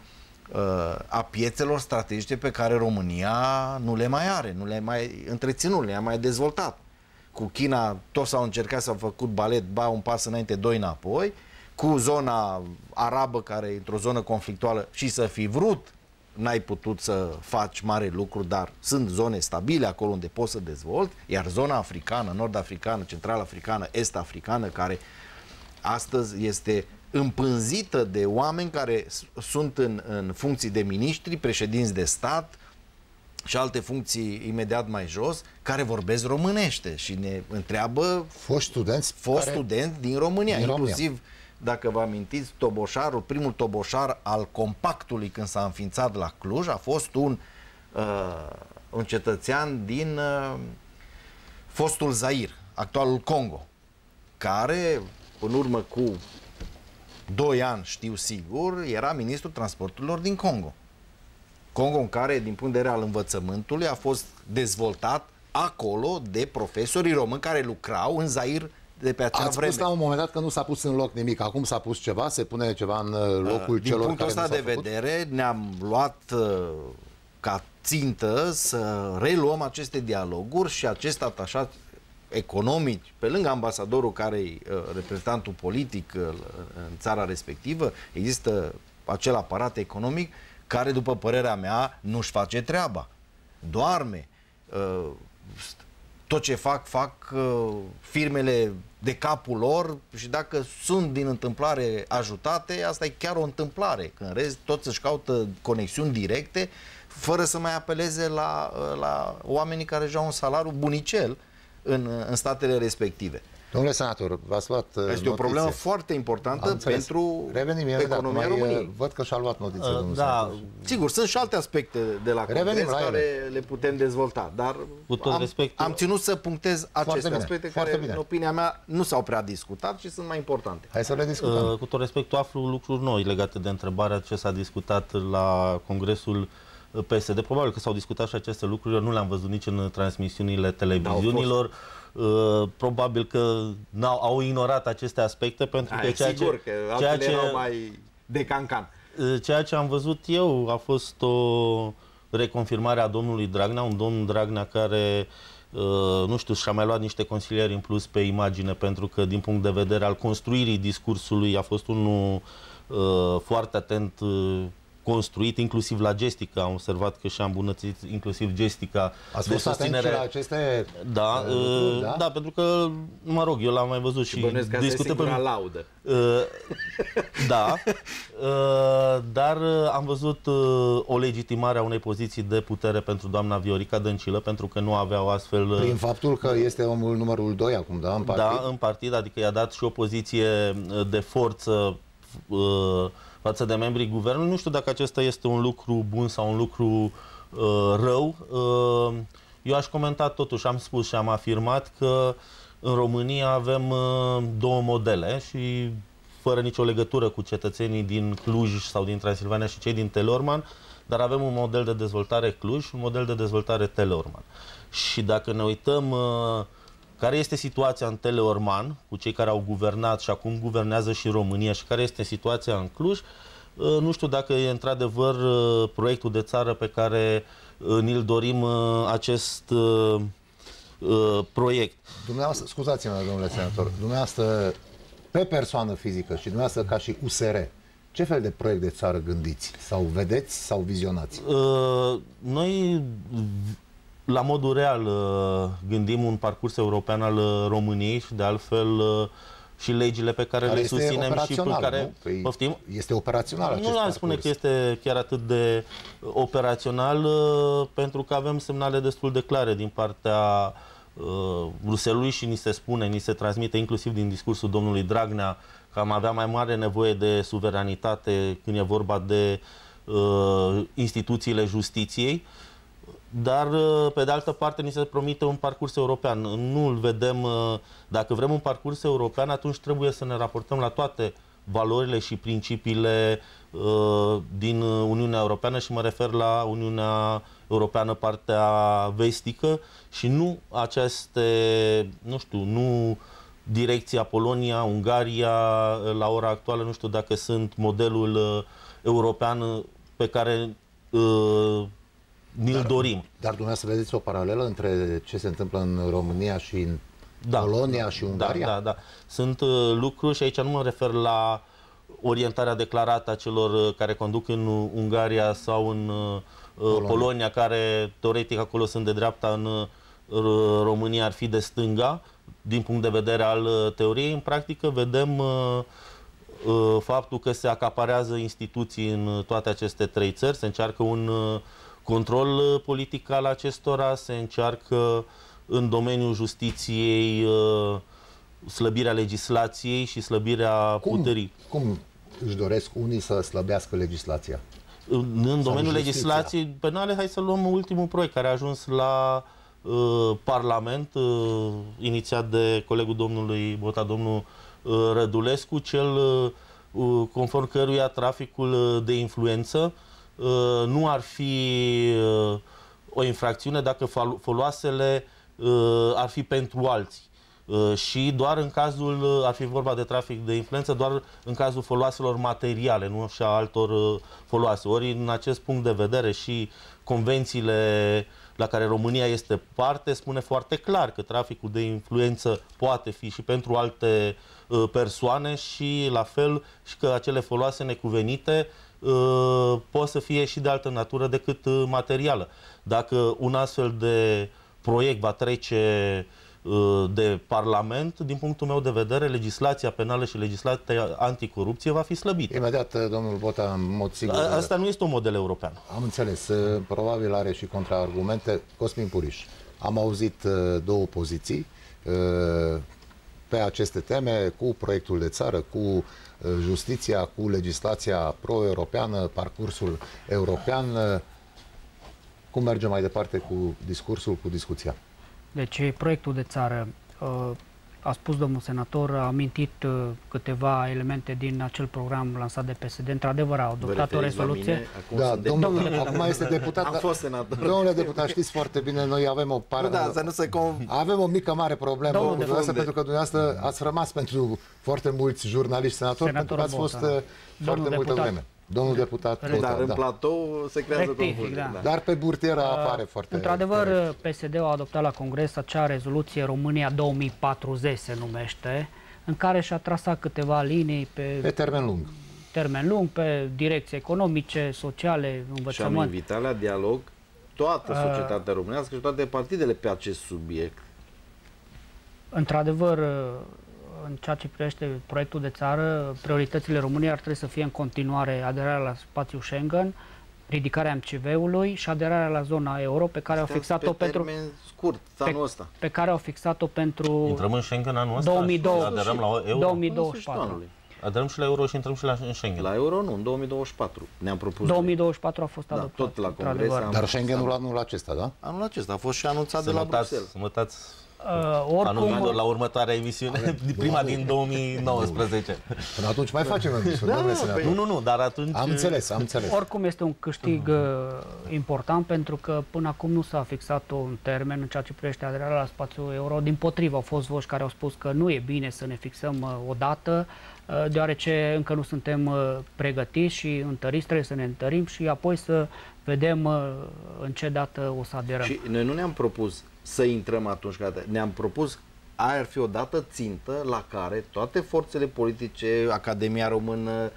uh, a piețelor strategice pe care România nu le mai are, nu le mai întreținut, le-a mai dezvoltat. Cu China toți s-au încercat să au făcut balet, ba un pas înainte, doi înapoi, cu zona arabă care e într-o zonă conflictuală și să fi vrut n-ai putut să faci mare lucru, dar sunt zone stabile acolo unde poți să dezvolți, iar zona africană, nord-africană, central-africană, est-africană, care astăzi este împânzită de oameni care sunt în, în funcții de miniștri, președinți de stat și alte funcții imediat mai jos, care vorbesc românește și ne întreabă foști studenți, fost care... studenți din România, din România. Inclusiv dacă vă amintiți, Toboșarul, primul Toboșar al compactului când s-a înființat la Cluj a fost un, uh, un cetățean din uh, fostul Zair, actualul Congo, care în urmă cu 2 ani, știu sigur, era ministrul transporturilor din Congo. Congo în care, din punct de vedere al învățământului, a fost dezvoltat acolo de profesorii români care lucrau în Zair de pe acea Ați vreme. spus la un moment dat că nu s-a pus în loc nimic. Acum s-a pus ceva, se pune ceva în uh, locul Din celor punctul care ăsta nu de s-au făcut? vedere, ne-am luat uh, ca țintă să reluăm aceste dialoguri și acest atașat economic, pe lângă ambasadorul care e uh, reprezentantul politic uh, în țara respectivă, există acel aparat economic care, după părerea mea, nu-și face treaba. Doarme. Uh, tot ce fac, fac uh, firmele de capul lor și dacă sunt din întâmplare ajutate, asta e chiar o întâmplare. Când în rest, toți își caută conexiuni directe fără să mai apeleze la, uh, la oamenii care își au un salariu bunicel în, uh, în statele respective. Domnule senator, v-ați luat uh, Este notițe. o problemă foarte importantă Am înțeles. pentru Revenim imediat, economia mai, uh, României. Văd că și-a luat notițe, Uh, domnul da, senator. sigur, sunt și alte aspecte de la Revenim Congres la ele. care le putem dezvolta, dar Cu tot am, respectul- am ținut să punctez aceste bine, aspecte foarte care, bine. în opinia mea, nu s-au prea discutat și sunt mai importante. Hai să le discutăm. Uh, Cu tot respectul, aflu lucruri noi legate de întrebarea ce s-a discutat la Congresul uh, PSD. Probabil că s-au discutat și aceste lucruri, eu nu le-am văzut nici în transmisiunile televiziunilor. Uh, Probabil că n-au, au ignorat aceste aspecte pentru că Ai, ceea sigur ce, că ceea altele ce, erau mai de cancan. Uh, Ceea ce am văzut eu a fost o reconfirmare a domnului Dragnea, un domn Dragnea care, uh, nu știu, și-a mai luat niște consilieri în plus pe imagine, pentru că din punct de vedere al construirii discursului a fost unul uh, foarte atent uh, construit, inclusiv la gestica. Am observat că și-a îmbunătățit inclusiv gestica Ați de fost atent și susținere. la aceste Da, uh, lucruri, uh, da? da, pentru că, mă rog, eu l-am mai văzut și, bănuiesc că asta e discutăm singura laudă. Uh, da, uh, dar uh, am văzut uh, o legitimare a unei poziții de putere pentru doamna Viorica Dăncilă, pentru că nu avea o astfel... uh, Prin faptul că este omul numărul 2 acum, da, în partid? da, în partid, adică i-a dat și o poziție uh, de forță uh, față de membrii guvernului. Nu știu dacă acesta este un lucru bun sau un lucru uh, rău. Uh, eu aș comenta totuși, am spus și am afirmat că în România avem uh, două modele și fără nicio legătură cu cetățenii din Cluj sau din Transilvania și cei din Telorman, dar avem un model de dezvoltare Cluj și un model de dezvoltare Telorman. Și dacă ne uităm uh, care este situația în Teleorman cu cei care au guvernat și acum guvernează și România și care este situația în Cluj, uh, nu știu dacă e într-adevăr uh, proiectul de țară pe care uh, ni-l dorim uh, acest uh, uh, proiect. Dumneavoastră, scuzați-mă, domnule senator, dumneavoastră pe persoană fizică și dumneavoastră ca și USR, ce fel de proiect de țară gândiți? Sau vedeți sau vizionați? Uh, Noi, la modul real, uh, gândim un parcurs european al uh, României și, de altfel, uh, și legile pe care, Care le este susținem și pe operațional, care... nu? Păi Poftim? Este operațional acest Nu am parcurs. spune că este chiar atât de operațional, uh, pentru că avem semnale destul de clare din partea uh, Bruselului și ni se spune, ni se transmite inclusiv din discursul domnului Dragnea că am avea mai mare nevoie de suveranitate când e vorba de uh, instituțiile justiției. Dar, uh, pe de altă parte, ni se promite un parcurs european. Nu îl vedem. uh, Dacă vrem un parcurs european, atunci trebuie să ne raportăm la toate valorile și principiile uh, din Uniunea Europeană și mă refer la Uniunea Europeană partea vestică și nu aceste, nu știu, nu direcția Polonia, Ungaria la ora actuală, nu știu dacă sunt modelul uh, european uh, pe care uh, ni-l dorim. Dar dumneavoastră vedeți o paralelă între ce se întâmplă în România și în Polonia și Ungaria? Da, da, da. Sunt uh, lucruri și aici nu mă refer la orientarea declarată a celor care conduc în Ungaria sau în Polonia, Polonia care teoretic acolo sunt de dreapta, în România ar fi de stânga, din punct de vedere al teoriei. În practică vedem faptul că se acaparează instituții în toate aceste trei țări, se încearcă un control politic al acestora, se încearcă în domeniul justiției slăbirea legislației și slăbirea cum, puterii. Cum își doresc unii să slăbească legislația? În, în domeniul legislației penale, hai să luăm ultimul proiect care a ajuns la uh, Parlament, uh, inițiat de colegul domnului Bota, domnul uh, Rădulescu, cel uh, uh conform căruia traficul uh, de influență uh, nu ar fi uh, o infracțiune dacă foloasele uh, ar fi pentru alții. Uh, și doar în cazul, uh, ar fi vorba de trafic de influență, doar în cazul foloaselor materiale, nu și a altor uh, foloase. Ori în acest punct de vedere și convențiile la care România este parte spune foarte clar că traficul de influență poate fi și pentru alte persoane și la fel și că acele foloase necuvenite pot să fie și de altă natură decât materială. Dacă un astfel de proiect va trece Uh, de Parlament, din punctul meu de vedere, legislația penală și legislația anticorupție va fi slăbită. Imediat, uh, domnul Bota, în mod sigur... A, asta nu este un model european. Am înțeles. Uh, probabil are și contraargumente. Cosmin Puriș, am auzit două poziții pe aceste teme, cu proiectul de țară, cu justiția, cu legislația pro-europeană, parcursul european. Cum mergem mai departe cu discursul, cu discuția? Deci proiectul de țară, uh, a spus domnul senator, a amintit uh, câteva elemente din acel program lansat de PSD. Într-adevăr, au adoptat o rezoluție. Mine, acum da, domnul, domnul, acum este deputat. Am fost senator. Domnule deputat, știți foarte bine, noi avem o parte. Da, să nu se com... Avem o mică mare problemă cu dumneavoastră, pentru că dumneavoastră ați rămas pentru foarte mulți jurnaliști senatori, Senator pentru că ați fost uh, foarte multă vreme. Domnul deputat Dar Dar în da. platou se creează confuzie. Da. Dar pe burtiera uh, apare foarte... Într-adevăr, PSD-ul a adoptat la Congres acea rezoluție România 2040 se numește, în care și-a trasat câteva linii pe... Pe termen lung. Termen lung, pe direcții economice, sociale, învățământ. Și am invitat la dialog toată uh, societatea uh, românească și toate partidele pe acest subiect. Într-adevăr, în ceea ce privește proiectul de țară, prioritățile României ar trebui să fie în continuare aderarea la spațiul Schengen, ridicarea MCV-ului și aderarea la zona euro pe care Astea au fixat-o pentru scurt, anul ăsta. Pe care au fixat-o pentru Intrăm în Schengen anul ăsta 2020, aderăm la euro 2024. Aderăm și la euro și intrăm și la Schengen. La euro nu, în 2024 ne-am propus. 2024 a fost adoptat. Da, tot la congres. Dar Schengenul anul acesta, da? Anul acesta a fost și anunțat să de la Bruxelles. Să mătați Uh, oricum... Anul la următoarea emisiune, Avem, prima din 2019. Până atunci mai facem emisiune, da, da, Nu, nu, nu, dar atunci... Am înțeles, am înțeles. Oricum este un câștig uh, important pentru că până acum nu s-a fixat un termen în ceea ce privește aderarea la spațiul euro. Din potrivă, au fost voci care au spus că nu e bine să ne fixăm uh, o dată, uh, deoarece încă nu suntem uh, pregătiți și întăriți, trebuie să ne întărim și apoi să vedem uh, în ce dată o să aderăm. Și noi nu ne-am propus să intrăm atunci. Când ne-am propus aia ar fi o dată țintă la care toate forțele politice, Academia Română,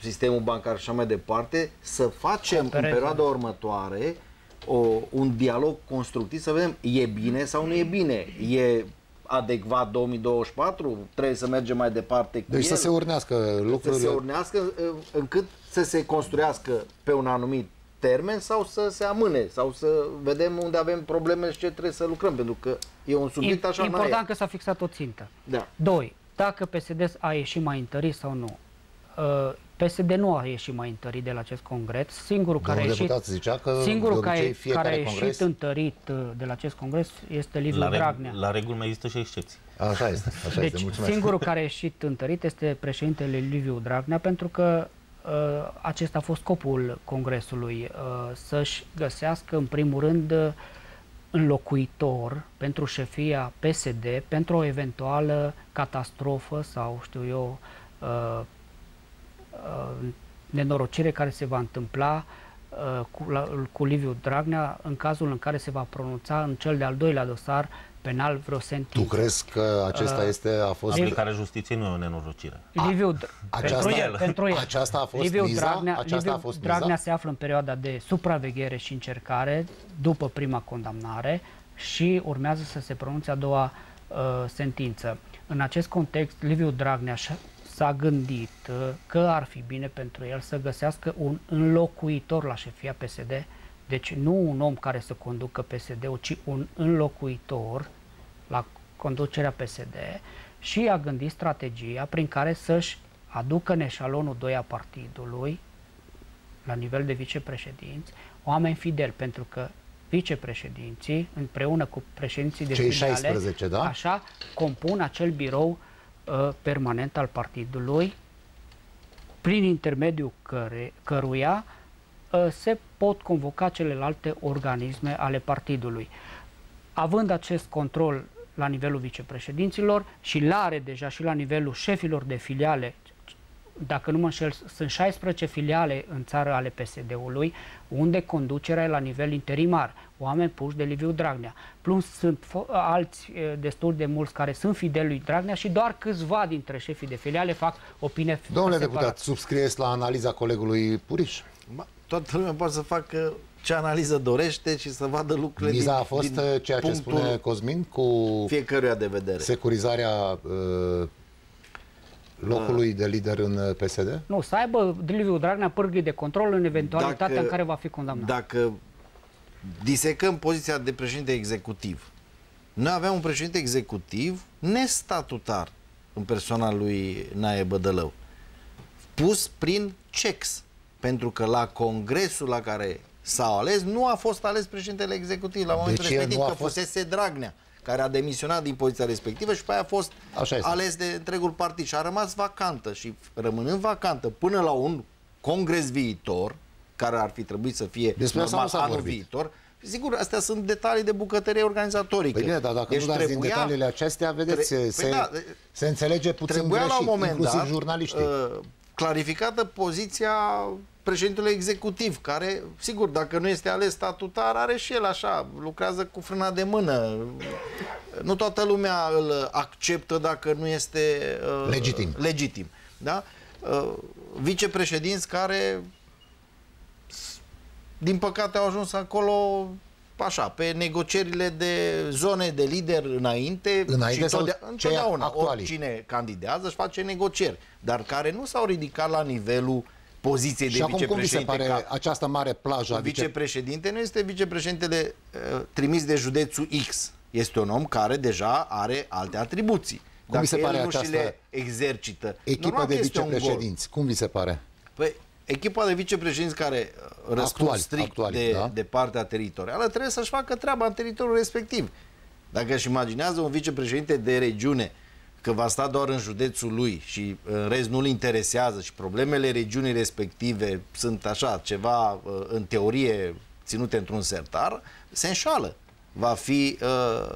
sistemul bancar și așa mai departe, să facem în perioada următoare o, un dialog constructiv, să vedem e bine sau nu e bine, e adecvat 2024, trebuie să mergem mai departe cu Deci el, să se urnească lucrurile. Să se urnească încât să se construiască pe un anumit termen sau să se amâne sau să vedem unde avem probleme și ce trebuie să lucrăm, pentru că e un subiect așa Important că s-a fixat o țintă. Da. Doi, dacă PSD a ieșit mai întărit sau nu. Uh, PSD nu a ieșit mai întărit de la acest congres. Singurul care a ieșit, zicea că singurul care, care a ieșit congres... întărit uh, de la acest congres este Liviu la Dragnea. la regulă mai există și excepții. Așa este. Așa deci, este. Mulțumesc. singurul care a ieșit întărit este președintele Liviu Dragnea, pentru că Uh, acesta a fost scopul Congresului, uh, să-și găsească în primul rând înlocuitor pentru șefia PSD pentru o eventuală catastrofă sau știu eu uh, nenorocire care se va întâmpla uh, cu, la, cu Liviu Dragnea în cazul în care se va pronunța în cel de-al doilea dosar penal vreo sentință. Tu crezi că acesta uh, este, a fost... Aplicarea justiției nu e o nenorocire. Liviu, aceasta, pentru el, pentru el. Aceasta a fost Liviu miza? Dragnea, Aceasta Liviu a fost Dragnea miza? se află în perioada de supraveghere și încercare după prima condamnare și urmează să se pronunțe a doua uh, sentință. În acest context, Liviu Dragnea s-a gândit uh, că ar fi bine pentru el să găsească un înlocuitor la șefia PSD, deci nu un om care să conducă PSD-ul, ci un înlocuitor la conducerea PSD și a gândit strategia prin care să-și aducă în eșalonul 2 a partidului, la nivel de vicepreședinți, oameni fideli, pentru că vicepreședinții, împreună cu președinții de Cei filiale, 16, da? așa, compun acel birou uh, permanent al partidului, prin intermediul căre, căruia uh, se pot convoca celelalte organisme ale partidului. Având acest control la nivelul vicepreședinților și l-are deja și la nivelul șefilor de filiale, dacă nu mă înșel, sunt 16 filiale în țară ale PSD-ului, unde conducerea e la nivel interimar, oameni puși de Liviu Dragnea. Plus sunt alți destul de mulți care sunt fideli lui Dragnea și doar câțiva dintre șefii de filiale fac opinie Domnule separat. deputat, subscrieți la analiza colegului Puriș? Ba, toată lumea poate să facă ce analiză dorește și să vadă lucrurile Miza din, a fost din uh, ceea ce spune Cosmin cu fiecăruia de vedere. securizarea uh, locului de lider în uh, PSD? Nu, să aibă Liviu Dragnea pârghii de control în eventualitatea dacă, în care va fi condamnat. Dacă disecăm poziția de președinte executiv, noi aveam un președinte executiv nestatutar în persoana lui Nae Bădălău, pus prin checks, pentru că la congresul la care s-a ales, nu a fost ales președintele executiv la momentul Deci respectiv, nu a că fost... fusese Dragnea care a demisionat din poziția respectivă și pe aia a fost Așa este. ales de întregul partid și a rămas vacantă și rămânând vacantă până la un congres viitor, care ar fi trebuit să fie Despre asta normal nu s-a anul vorbit. viitor, Sigur, astea sunt detalii de bucătărie organizatorică. Păi bine, dar dacă deci nu dați din detaliile acestea, vedeți, tre- se, păi da, se înțelege puțin trebuia greșit, la un moment inclusiv dat, jurnaliștii. Uh, clarificată poziția președintelui executiv, care, sigur, dacă nu este ales statutar, are și el așa, lucrează cu frâna de mână. Nu toată lumea îl acceptă dacă nu este uh, Legitim. legitim. Da? Uh, vicepreședinți care, din păcate, au ajuns acolo așa, pe negocierile de zone de lider înainte, Înainte și sau întotdea- cei întotdeauna, actuali? oricine candidează își face negocieri, dar care nu s-au ridicat la nivelul poziției Și de acum cum vi se vicepreședinte. pare ca- această mare plajă a vice... vicepreședinte nu este vicepreședintele uh, trimis de județul X. Este un om care deja are alte atribuții. Cum vi se el pare nu și această le exercită. Echipă normal de că este un gol. vicepreședinți, cum vi se pare? Păi, echipa de vicepreședinți care uh, răspund Actuali, strict actuali, de, da. de partea teritorială trebuie să-și facă treaba în teritoriul respectiv. Dacă își imaginează un vicepreședinte de regiune că va sta doar în județul lui și în rest nu-l interesează și problemele regiunii respective sunt așa, ceva uh, în teorie ținute într-un sertar, se înșală. Va fi uh,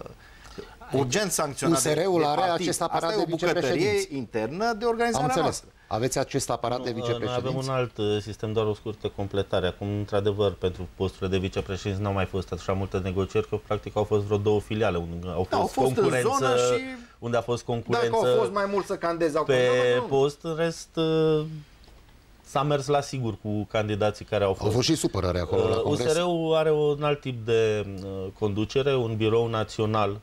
urgent sancționat de- USR-ul de are partid. acest aparat Asta e de o bucătărie vicepreședinți. internă de Am organizarea înțeles. noastră. Aveți acest aparat de Nu, Noi avem vicepreședinți? un alt uh, sistem, doar o scurtă completare. Acum, într-adevăr, pentru posturile de vicepreședinți n-au mai fost așa multe negocieri, că practic au fost vreo două filiale unde au fost, Da, au fost în concurență, zonă și unde a fost concurență Dacă au fost mai mulți să candeze, au pe condamnat, nu. post, în rest uh, s-a mers la sigur cu candidații care au fost. Au fost și supărări acolo la Uh, congres. USR-ul are un alt tip de uh, conducere, un birou național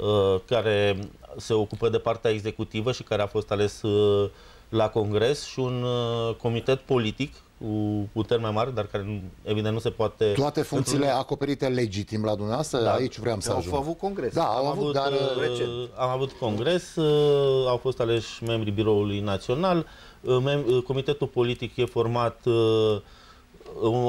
uh, care se ocupă de partea executivă și care a fost ales uh, la congres și un uh, comitet politic cu puteri mai mari, dar care nu, evident nu se poate... Toate funcțiile într-un- acoperite legitim la dumneavoastră? Da. Aici vreau să Au ajung. avut congres. Da, au am avut, dar... uh, recent. Am avut congres, uh, au fost aleși membrii biroului național, uh, mem- uh, comitetul politic e format, uh, uh,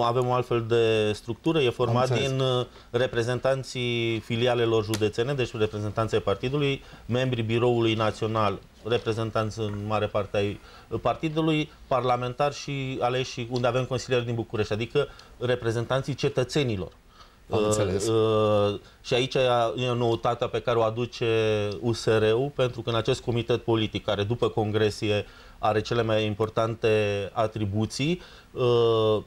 avem o altfel de structură, e format înțeles. din uh, reprezentanții filialelor județene, deci reprezentanții ai partidului, membrii biroului național, reprezentanți în mare parte ai uh, partidului, parlamentari și aleși unde avem consilieri din București, adică reprezentanții cetățenilor. Am înțeles. Uh, și aici e noutatea pe care o aduce USR-ul, pentru că în acest comitet politic, care după congresie are cele mai importante atribuții, uh,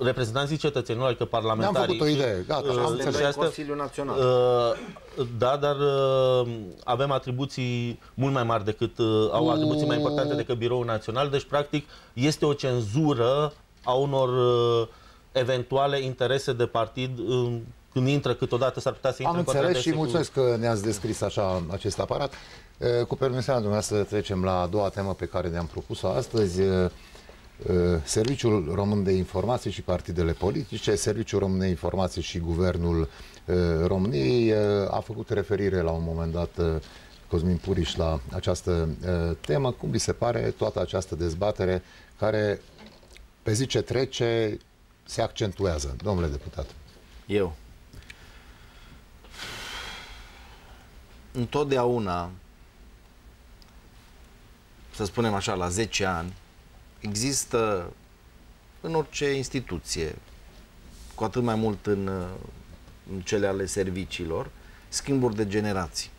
reprezentanții cetățenilor, adică parlamentarii... Ne-am făcut o idee, gata, uh, am înțeles. Consiliul Național. Uh, da, dar uh, avem atribuții mult mai mari decât, uh, au atribuții mai importante decât Biroul Național, deci practic este o cenzură a unor uh, eventuale interese de partid uh, când intră câteodată s-ar putea să intre Am în înțeles și cu- mulțumesc că ne-ați descris așa acest aparat. Eh, Cu permisiunea dumneavoastră trecem la a doua temă pe care ne-am propus-o astăzi. Eh, eh, Serviciul Român de Informații și partidele politice, Serviciul Român de Informații și Guvernul eh, României eh, a făcut referire la un moment dat eh, Cosmin Puriș la această eh, temă. Cum vi se pare toată această dezbatere care pe zi ce trece se accentuează, domnule deputat? Eu. Întotdeauna, să spunem așa, la 10 ani, există în orice instituție, cu atât mai mult în, uh, în cele ale serviciilor, schimburi de generații.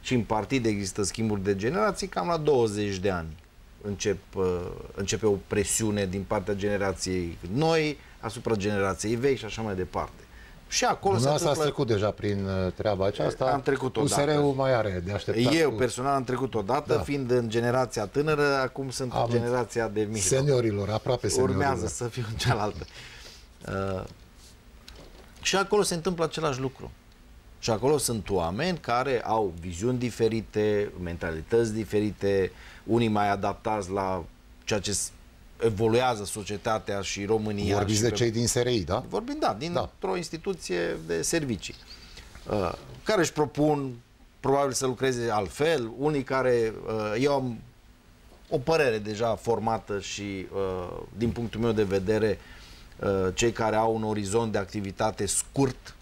Și în partid există schimburi de generații cam la 20 de ani. Încep, uh, începe o presiune din partea generației noi asupra generației vechi și așa mai departe. Și acolo se Dumneavoastră ați întâmplă... trecut deja prin uh, treaba aceasta. Am trecut odată. USR-ul mai are de așteptat. Eu cu personal am trecut odată, Da. da. fiind în generația tânără, acum sunt Am în generația de mijloc. seniorilor, aproape seniorilor. Urmează să fiu în cealaltă. Uh, și acolo se întâmplă același lucru. Și acolo sunt oameni care au viziuni diferite, mentalități diferite, unii mai adaptați la ceea ce s- evoluează societatea și România. Vorbiți și de pe- cei din SRI, da? Vorbim, da, dintr-o instituție de servicii, uh, care își propun probabil să lucreze altfel, unii care, uh, eu am o părere deja formată și, uh, din punctul meu de vedere, uh, cei care au un orizont de activitate scurt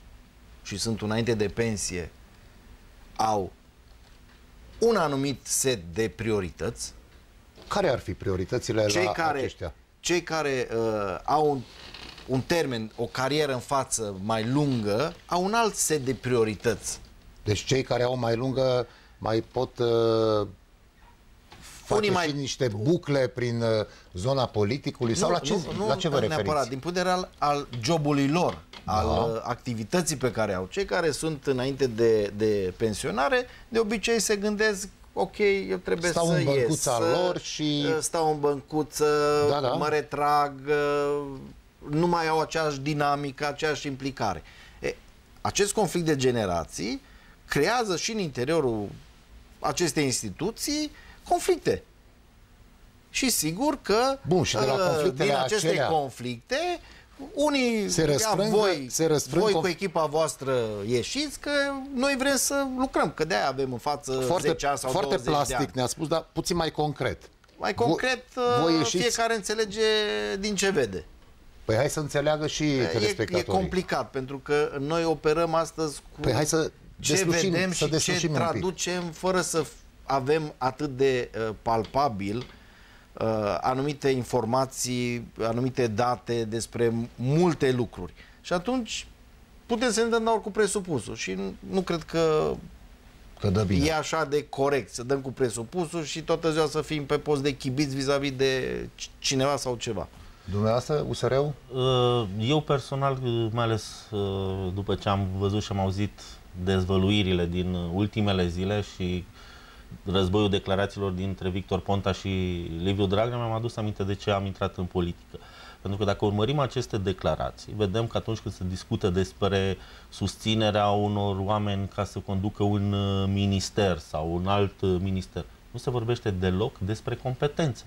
și sunt înainte de pensie, au un anumit set de priorități. Care ar fi prioritățile cei la care, aceștia? Cei care uh, au un, un termen, o carieră în față mai lungă, au un alt set de priorități. Deci cei care au mai lungă mai pot uh, face Unii mai- și niște bucle prin uh, zona politicului? sau la ce, la ce vă neapărat, referiți? din punct de vedere al, al jobului lor, Da. al uh, activității pe care au. Cei care sunt înainte de, de pensionare, de obicei se gândesc ok, eu trebuie Stau să în ies, băncuța să- lor și- uh, stau în băncuță, Da, da. mă retrag, uh, nu mai au aceeași dinamică, aceeași implicare. E, acest conflict de generații creează și în interiorul acestei instituții conflicte. Și sigur că Bun, și de la uh, conflictele din aceste acelea- conflicte unii Se ia răsfrâng- voi, se răsfrâng voi conf- cu echipa voastră ieșiți că noi vrem să lucrăm, că de-aia avem în față Foarte, 10 ani sau foarte 20 de plastic ani. ne-a spus, dar puțin mai concret. Mai Vo- concret, voi uh, ieșiți- fiecare înțelege din ce vede. Păi hai să înțeleagă și E, e telespectatorii. complicat, pentru că noi operăm astăzi cu Păi hai să ce deslușim- vedem să și ce deslușim un pic. traducem fără să f- avem atât de uh, palpabil uh, anumite informații, anumite date despre multe lucruri. Și atunci putem să ne dăm doar cu presupusul și nu, nu cred că Că dă bine. e așa de corect să dăm cu presupusul și toată ziua să fim pe post de chibiți vis-a-vis de c- cineva sau ceva. Dumneavoastră, USR-ul? Uh, Eu personal, uh, mai ales uh, după ce am văzut și am auzit dezvăluirile din uh, ultimele zile și războiul declarațiilor dintre Victor Ponta și Liviu Dragnea, mi-am adus aminte de ce am intrat în politică. Pentru că dacă urmărim aceste declarații, vedem că atunci când se discută despre susținerea unor oameni ca să conducă un uh, minister sau un alt uh, minister, nu se vorbește deloc despre competențe,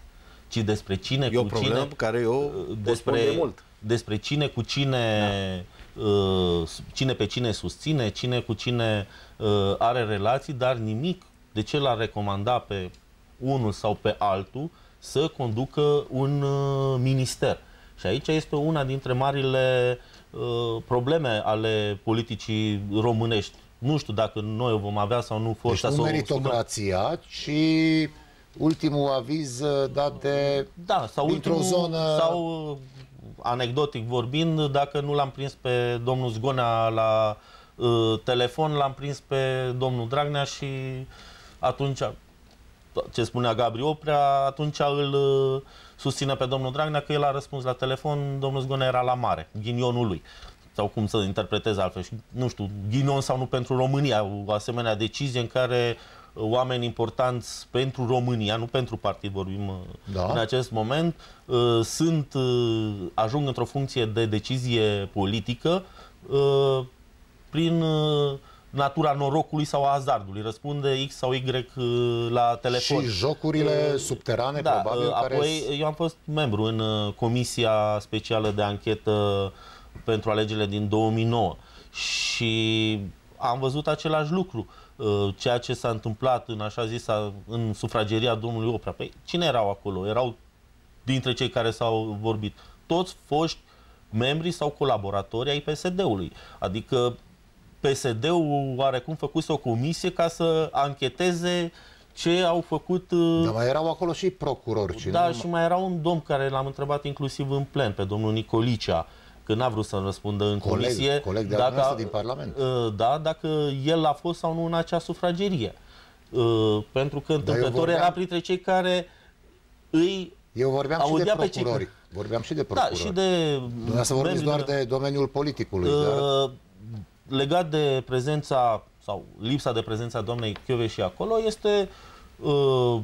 ci despre cine E o cu problemă cine pe care eu o spun de mult. despre cine cu cine uh, cine pe cine susține, cine cu cine uh, are relații, dar nimic de ce l-ar recomanda pe unul sau pe altul să conducă un uh, minister. Și aici este una dintre marile uh, probleme ale politicii românești. Nu știu dacă noi o vom avea sau nu Deci forța nu să o meritocrația, ci ultimul aviz uh, dat de da, sau dintr-o ultimul, zonă... sau uh, anecdotic vorbind, dacă nu l-am prins pe domnul Zgonea la uh, telefon, l-am prins pe domnul Dragnea și atunci ce spunea Gabri Oprea, atunci îl uh, susține pe domnul Dragnea că el a răspuns la telefon, domnul Zgonea era la mare, ghinionul lui sau cum să interpretez altfel, și, nu știu, ghinion sau nu pentru România, o asemenea decizie în care oameni importanți pentru România, nu pentru partid vorbim da. în acest moment, sunt, ajung într-o funcție de decizie politică prin natura norocului sau a hazardului. Răspunde X sau Y uh, la telefon. Și jocurile uh, subterane, da, probabil. Uh, apoi, care... eu am fost membru în Comisia Specială de Anchetă pentru alegerile din 2009 și am văzut același lucru. Ceea ce s-a întâmplat în așa zisa, în sufrageria domnului Oprea. Păi, cine erau acolo? Erau dintre cei care s-au vorbit. Toți foști membri sau colaboratori ai PSD-ului. Adică PSD-ul oarecum făcuse o comisie ca să ancheteze ce au făcut... Uh, Dar mai erau acolo și procurori. Da, nu? și mai era un domn care l-am întrebat inclusiv în plen, pe domnul Nicolicea, că n-a vrut să răspundă în coleg, comisie. Coleg de dacă, din Parlament. Uh, da, dacă el a fost sau nu în acea sufragerie. Uh, pentru că întâmplător vorbeam... era printre cei care îi eu vorbeam și de procurori. Vorbeam și de procurori. Da, și de... Să vorbiți doar de domeniul politicului. Uh, dar legat de prezența sau lipsa de prezența doamnei și acolo este uh,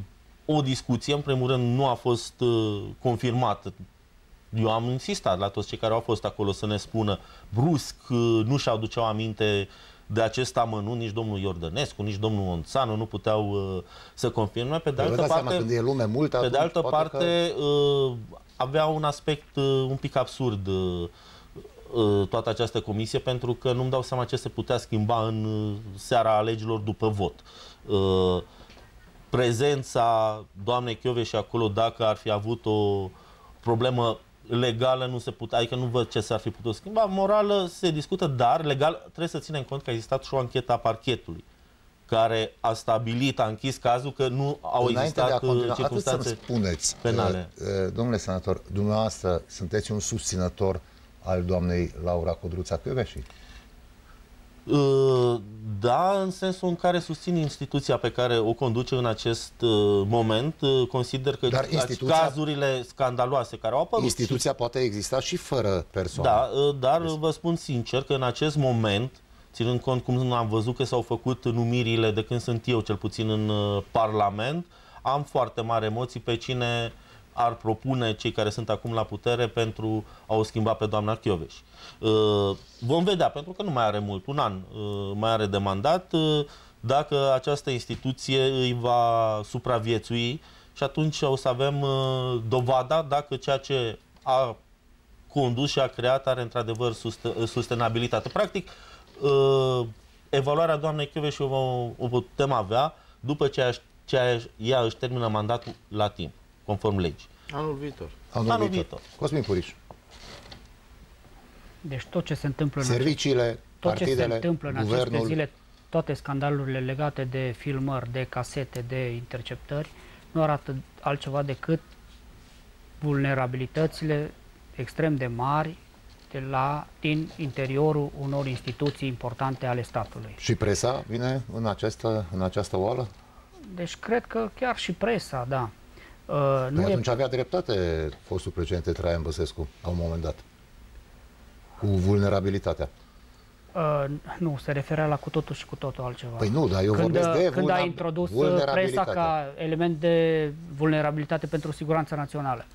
o discuție, în primul rând nu a fost uh, confirmată. Eu am insistat la toți cei care au fost acolo să ne spună brusc, uh, nu și-au duceau aminte de acest amănunt, nici domnul Iordănescu, nici domnul Onțanu nu puteau uh, să confirme. Pe de altă parte, când e lume mult, pe de altă parte că... uh, avea un aspect uh, un pic absurd uh, Uh, toată această comisie pentru că nu-mi dau seama ce se putea schimba în uh, seara alegerilor după vot. Uh, prezența doamnei și acolo, dacă ar fi avut o problemă legală, nu se putea, adică nu văd ce s-ar fi putut schimba. Morală se discută, dar legal trebuie să ținem cont că a existat și o anchetă a parchetului care a stabilit, a închis cazul că nu au Înainte existat continua, circunstanțe spuneți, penale. Domnule senator, dumneavoastră sunteți un susținător al doamnei Laura Codruța Căveși? Uh, da, în sensul în care susțin instituția pe care o conduce în acest uh, moment. Uh, consider că Dar instituția... cazurile scandaloase care au apărut... Instituția și... poate exista și fără persoană. Da, dar deci... vă spun sincer că în acest moment, ținând cont cum am văzut că s-au făcut numirile de când sunt eu, cel puțin în Parlament, am foarte mari emoții pe cine ar propune cei care sunt acum la putere pentru a o schimba pe doamna Chioveș. Uh, vom vedea, pentru că nu mai are mult, un an uh, mai are de mandat, uh, dacă această instituție îi va supraviețui și atunci o să avem dovada dacă ceea ce a condus și a creat are într-adevăr sustenabilitate. Practic, evaluarea doamnei Chioveș o, o putem avea după ce ea își termină mandatul la timp conform legii. Anul viitor. Anul, Anul viitor. viitor. Cosmin Puriș. Deci tot ce se întâmplă Serviciile, în tot partidele, ce se întâmplă în guvernul... aceste zile, toate scandalurile legate de filmări, de casete, de interceptări, nu arată altceva decât vulnerabilitățile extrem de mari de la, din interiorul unor instituții importante ale statului. Și presa vine în această, în această oală? Deci cred că chiar și presa, da. Uh, nu păi atunci e... avea dreptate fostul președinte Traian Băsescu la un moment dat cu vulnerabilitatea. Uh, nu, se referea la cu totul și cu totul altceva. Păi nu, dar eu când, vorbesc de Când a introdus uh, presa ca element de vulnerabilitate pentru siguranța națională.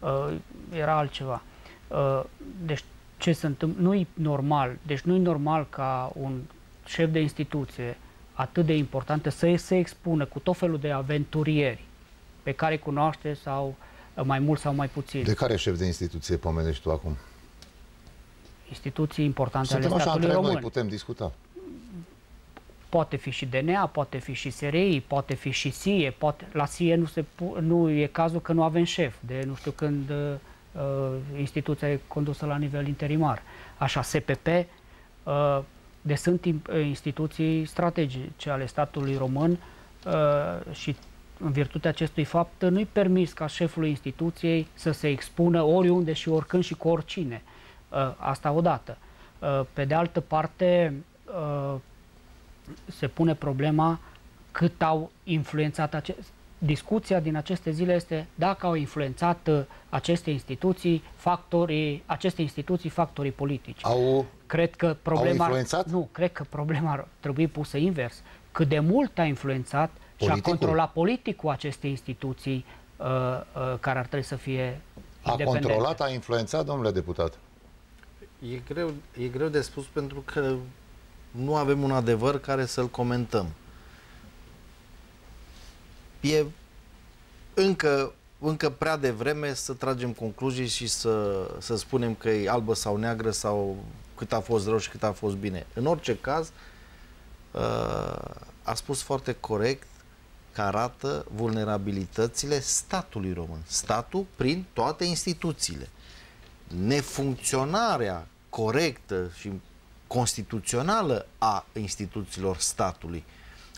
Uh, era altceva. Uh, deci ce se întâmplă? Nu-i normal. Deci nu-i normal ca un șef de instituție atât de importantă să se expună cu tot felul de aventurieri pe care cunoaște sau uh, mai mult sau mai puțin. De care șef de instituție pomenești tu acum? Instituții importante Suntem ale statului român. Noi putem discuta. Poate fi și DNA, poate fi și SRI, poate fi și SIE. Poate... La SIE nu, se pu... nu e cazul că nu avem șef, de nu știu când uh, uh instituția e condusă la nivel interimar. Așa, SPP, uh, de sunt instituții strategice ale statului român uh, și în virtutea acestui fapt, nu-i permis ca șefului instituției să se expună oriunde și oricând și cu oricine. Uh, asta odată. Uh, pe de altă parte, uh, se pune problema cât au influențat acest, discuția din aceste zile este dacă au influențat uh, aceste instituții, factorii, aceste instituții, factorii politici. Au, cred că problema au influențat? Nu, cred că problema ar trebui pusă invers. Cât de mult a influențat Politicul? și a controlat politicul aceste instituții uh, uh, care ar trebui să fie A controlat, a influențat, domnule deputat? E greu, e greu de spus pentru că nu avem un adevăr care să-l comentăm e încă, încă prea devreme să tragem concluzii și să, să spunem că e albă sau neagră sau cât a fost rău și cât a fost bine. În orice caz, uh, a spus foarte corect că arată vulnerabilitățile statului român. Statul prin toate instituțiile. Nefuncționarea corectă și constituțională a instituțiilor statului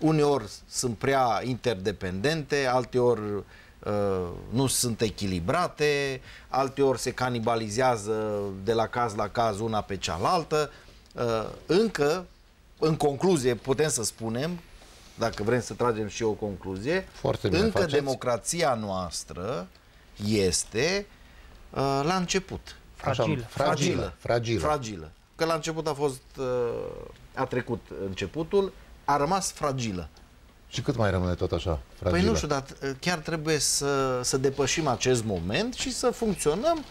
uneori sunt prea interdependente, alteori uh, nu sunt echilibrate, alteori se canibalizează de la caz la caz una pe cealaltă. Uh, încă, în concluzie, putem să spunem, dacă vrem să tragem și o concluzie, Foarte bine încă faceți. democrația noastră este uh, la început. Fragilă. Fragilă. Fragilă. Fragilă. Că la început a fost, uh, a trecut începutul, a rămas fragilă. Și cât mai rămâne tot așa fragilă? Păi nu știu, dar uh, chiar trebuie să, să depășim acest moment și să funcționăm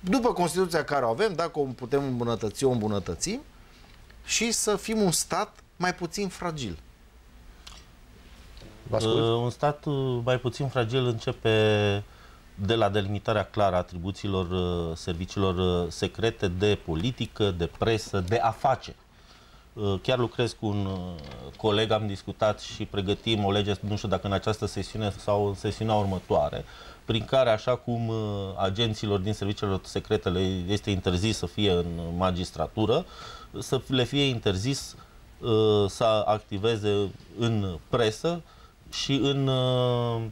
după Constituția care o avem, dacă o putem îmbunătăți, o îmbunătățim și să fim un stat mai puțin fragil. Uh, un stat uh, mai puțin fragil începe de la delimitarea clară a atribuțiilor uh, serviciilor uh, secrete de politică, de presă, de afaceri. Uh, Chiar lucrez cu un uh, coleg, am discutat și pregătim o lege, nu știu dacă în această sesiune sau în sesiunea următoare, prin care, așa cum uh, agenților din serviciile secrete le este interzis să fie în magistratură, să le fie interzis uh, să activeze în presă și în uh,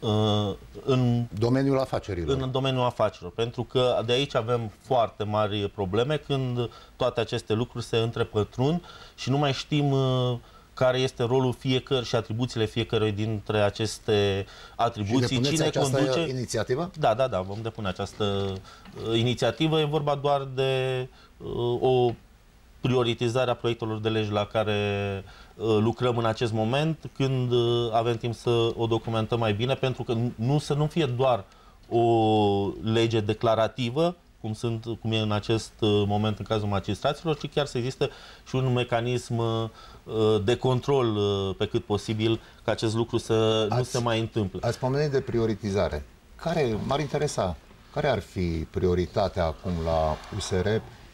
uh, în domeniul afacerilor. În domeniul afacerilor, pentru că de aici avem foarte mari probleme când toate aceste lucruri se întrepătrund și nu mai știm uh, care este rolul fiecăruia și atribuțiile fiecărui dintre aceste atribuții. Și depuneți Cine această conduce? inițiativă? Da, da, da, vom depune această uh, inițiativă. E vorba doar de uh, o prioritizare a proiectelor de legi la care uh, lucrăm în acest moment, când uh, avem timp să o documentăm mai bine, pentru că nu să nu fie doar o lege declarativă, cum, sunt, cum e în acest uh, moment în cazul magistraților, ci chiar să existe și un mecanism uh, de control uh, pe cât posibil ca acest lucru să nu se mai întâmple. Ați pomenit de prioritizare. Care, m-ar interesa, care ar fi prioritatea acum la USR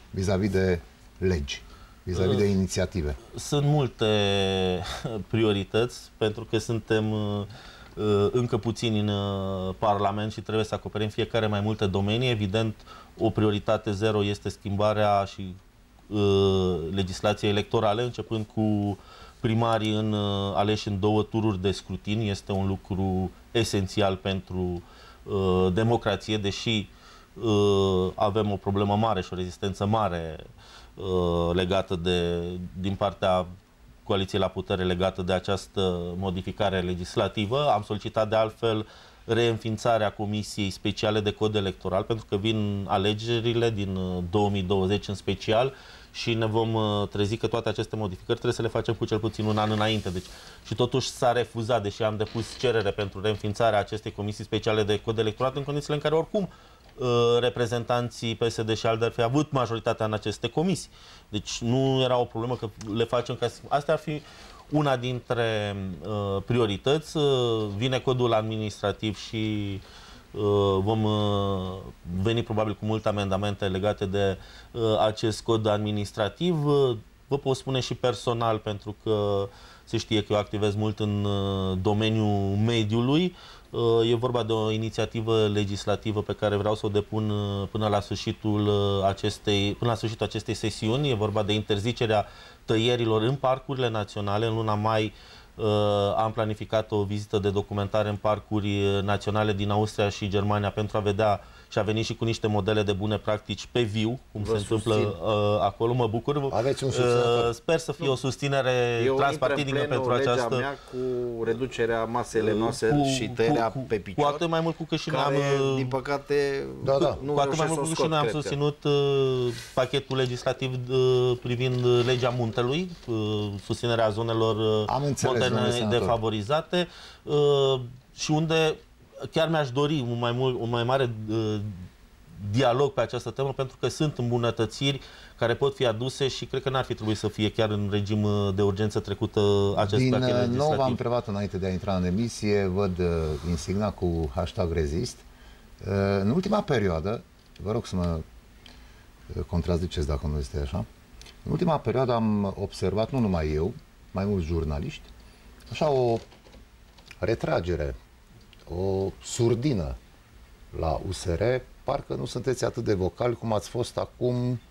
vis-a-vis de legi, vis-a-vis de inițiative? Sunt multe priorități pentru că suntem uh, uh, încă puțini în uh, Parlament și trebuie să acoperim fiecare mai multe domenii. Evident, o prioritate zero este schimbarea și uh, legislației electorale, începând cu primarii în, uh, aleși în două tururi de scrutin. Este un lucru esențial pentru uh, democrație, deși uh, avem o problemă mare și o rezistență mare uh, legată de, din partea coaliției la putere legată de această modificare legislativă. Am solicitat de altfel reînființarea Comisiei Speciale de Cod Electoral, pentru că vin alegerile din uh, 2020 în special și ne vom uh, trezi că toate aceste modificări trebuie să le facem cu cel puțin un an înainte. Deci, și totuși s-a refuzat, deși am depus cerere pentru reînființarea acestei Comisii Speciale de Cod Electoral în condițiile în care oricum uh, reprezentanții PSD și ALDE ar fi avut majoritatea în aceste comisii. Deci nu era o problemă că le facem ca... Asta ar fi una dintre uh, priorități. Uh, vine codul administrativ și uh, vom uh, veni probabil cu multe amendamente legate de uh, acest cod administrativ. Uh, vă pot spune și personal pentru că se știe că eu activez mult în uh, domeniul mediului. Uh, E vorba de o inițiativă legislativă pe care vreau să o depun uh, până la sfârșitul uh, acestei, până la sfârșitul acestei sesiuni. E vorba de interzicerea tăierilor în parcurile naționale. În luna mai am planificat o vizită de documentare în parcuri naționale din Austria și Germania pentru a vedea și a venit și cu niște modele de bune practici pe viu, cum Vă se susțin. întâmplă uh, acolo. Mă bucur. Aveți un uh, Sper să fie o susținere Eu transpartinică pentru această... mea cu reducerea masele noastre cu, și tăierea cu, pe picior. Cu atât mai mult cu că și noi am... din păcate, da, da. Nu cu atât mai mult cu că și noi am susținut uh, pachetul legislativ uh, privind legea muntelui, uh, susținerea zonelor uh, moderne defavorizate uh, și unde chiar mi-aș dori un mai, mult, un mai mare uh, dialog pe această temă, pentru că sunt îmbunătățiri care pot fi aduse și cred că n-ar fi trebuit să fie chiar în regim uh, de urgență trecută acest Din pachet uh, legislativ. nou v-am întrebat înainte de a intra în emisie, văd uh, insigna cu hashtag rezist. Uh, în ultima perioadă, vă rog să mă uh, contraziceți dacă nu este așa, în ultima perioadă am observat, nu numai eu, mai mulți jurnaliști, așa o retragere o surdină la USR, parcă nu sunteți atât de vocali cum ați fost acum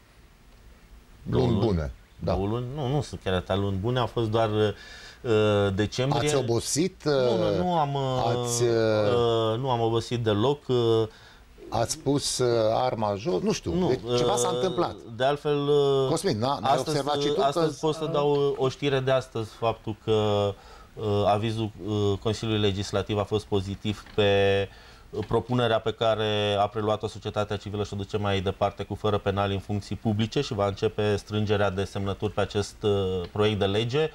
luni bune. Da. luni? Nu, nu sunt chiar atâtea luni bune, au fost doar uh, decembrie. Ați obosit? Nu, nu, nu am, uh, ați, uh, uh, nu am obosit deloc. Uh, Ați pus uh, arma jos? Nu știu, nu, deci ceva s-a uh, întâmplat. De altfel, uh, Cosmin, n-ai observat și tu astăzi că... pot să dau o știre de astăzi, faptul că uh, Uh, avizul uh, Consiliului Legislativ a fost pozitiv pe uh, propunerea pe care a preluat-o societatea civilă și o duce mai departe cu fără penali în funcții publice și va începe strângerea de semnături pe acest proiect de lege.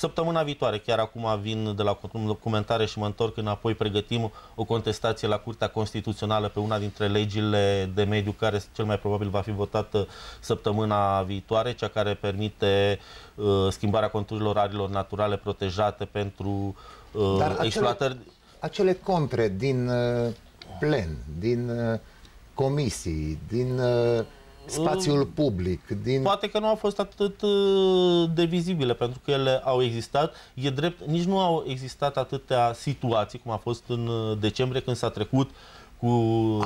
Săptămâna viitoare, chiar acum vin de la documentare și mă întorc înapoi, pregătim o contestație la Curtea Constituțională pe una dintre legile de mediu care cel mai probabil va fi votată săptămâna viitoare, cea care permite uh, schimbarea conturilor arilor naturale protejate pentru uh, Dar acele, exploatări. Acele contre din uh, plen, din uh, comisii, din uh, spațiul public. Din... Poate că nu au fost atât uh, de vizibile, pentru că ele au existat. E drept, nici nu au existat atâtea situații, cum a fost în uh, decembrie, când s-a trecut cu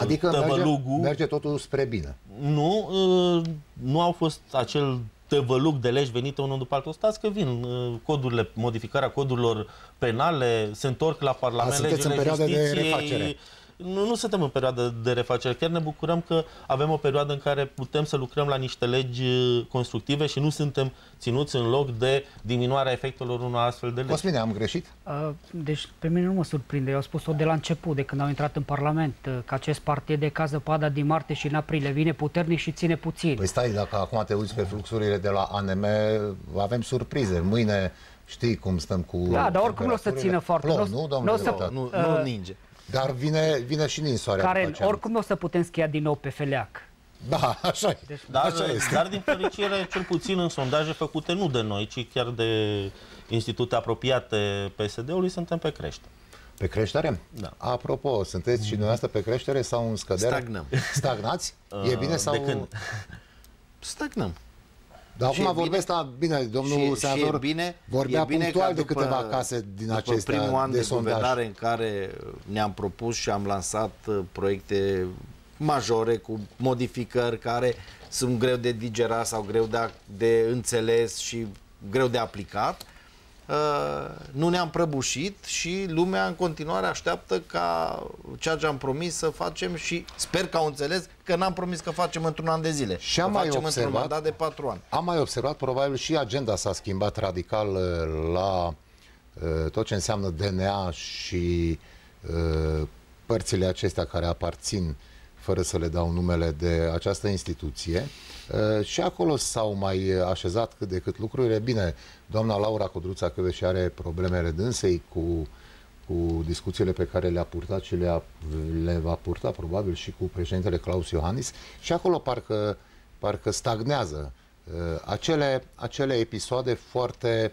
adică tăvălugul. Merge, merge totul spre bine. Nu, uh, nu au fost acel tăvălug de legi venite unul după altul. Stați că vin codurile, modificarea codurilor penale, se întorc la Parlament, legile în perioada de refacere nu, nu suntem în perioadă de refacere. Chiar ne bucurăm că avem o perioadă în care putem să lucrăm la niște legi uh, constructive și nu suntem ținuți în loc de diminuarea efectelor unor astfel de legi. Cosmine, am greșit? Uh, deci pe mine nu mă surprinde. Eu am spus-o de la început, de când au intrat în Parlament, uh, că acest partid de cază pada din martie și în aprilie vine puternic și ține puțin. Păi stai, dacă acum te uiți pe fluxurile de la ANM, avem surprize. Mâine știi cum stăm cu Da, dar oricum nu o să țină foarte. Plom, nu, domnule, nu, să, nu, nu ninge. Dar vine, vine și ninsoarea. Care oricum nu o să putem schia din nou pe feleac. Da, așa e. Deci, dar, așa este. dar din fericire, cel puțin în sondaje făcute nu de noi, ci chiar de institute apropiate PSD-ului, suntem pe creștere. Pe creștere? Da. Apropo, sunteți și dumneavoastră pe creștere sau în scădere? Stagnăm. Stagnați? E bine sau... De când? Stagnăm. Dar acum vorbesc la bine, domnul și, senator și e bine, vorbea e bine punctual după, de câteva case din după acestea primul an de, de guvernare în care ne-am propus și am lansat uh, proiecte majore cu modificări care sunt greu de digerat sau greu de, de înțeles și greu de aplicat. Uh, nu ne-am prăbușit și lumea în continuare așteaptă ca ceea ce am promis să facem și sper că au înțeles că n-am promis că facem într-un an de zile. Și am mai facem observat, într-un mandat de patru ani. Am mai observat, probabil și agenda s-a schimbat radical uh, la uh, tot ce înseamnă DNA și părțile acestea care aparțin fără să le dau numele de această instituție. Și acolo s-au mai așezat cât de cât lucrurile. Bine, doamna Laura Codruța și are problemele dânsei cu, cu discuțiile pe care le-a purtat și le, le va purta probabil și cu președintele Claus Iohannis și acolo parcă, parcă stagnează acele, acele episoade foarte,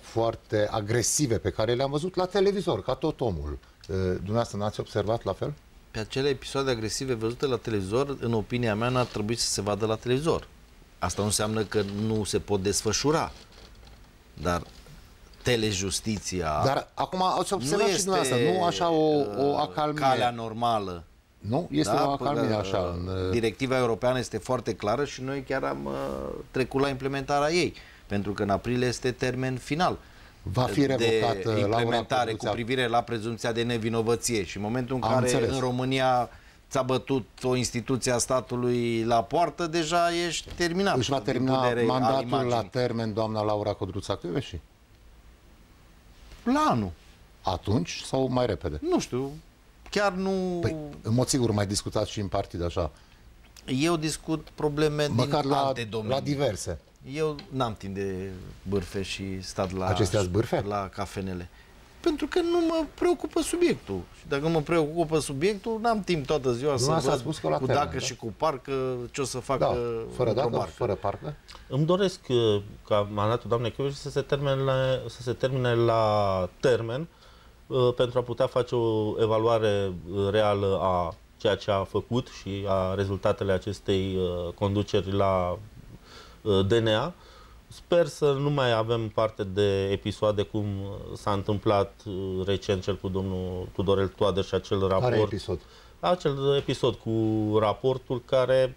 foarte agresive pe care le-am văzut la televizor, ca tot omul. Dumneavoastră n-ați observat la fel? pe acele episoade agresive văzute la televizor, în opinia mea, n-ar trebui să se vadă la televizor. Asta nu înseamnă că nu se pot desfășura. Dar telejustiția Dar acum ați observat nu și dumneavoastră, nu așa o, o uh, acalmie. Calea normală. Nu? Este da? o acalmie așa. În... Uh, directiva europeană este foarte clară și noi chiar am uh, trecut la implementarea ei. Pentru că în aprilie este termen final. Va fi revocat, de Laura implementare cu Codruța. privire la prezumția de nevinovăție și în momentul în Am care înțeles. în România ți-a bătut o instituție a statului la poartă, deja ești terminat. Își va din termina punct de vedere al mandatul la imaginii. termen doamna Laura Codruța Căveși? La anul. Atunci sau mai repede? Nu știu, chiar nu... Păi, în mod sigur mai discutați și în partid așa. Eu discut probleme Măcar din la, alte domenii. la diverse. Eu n-am timp de bârfe și stat la, Acestea sunt bârfe? la cafenele. Pentru că nu mă preocupă subiectul. Și dacă nu mă preocupă subiectul, n-am timp toată ziua să Dumneavoastră văd ați spus că la cu termen, dacă da? și cu parcă ce o să facă Da, fără într-o dacă, barcă. fără parcă. Îmi doresc uh, ca mandatul doamnei Chioveși să se termine la, să se termine la termen uh, pentru a putea face o evaluare uh, reală a ceea ce a făcut și a rezultatele acestei uh, conduceri la uh, DNA. Sper să nu mai avem parte de episoade cum uh, s-a întâmplat uh, recent cel cu domnul Tudorel Toader și acel raport. Care episod? Acel episod cu raportul care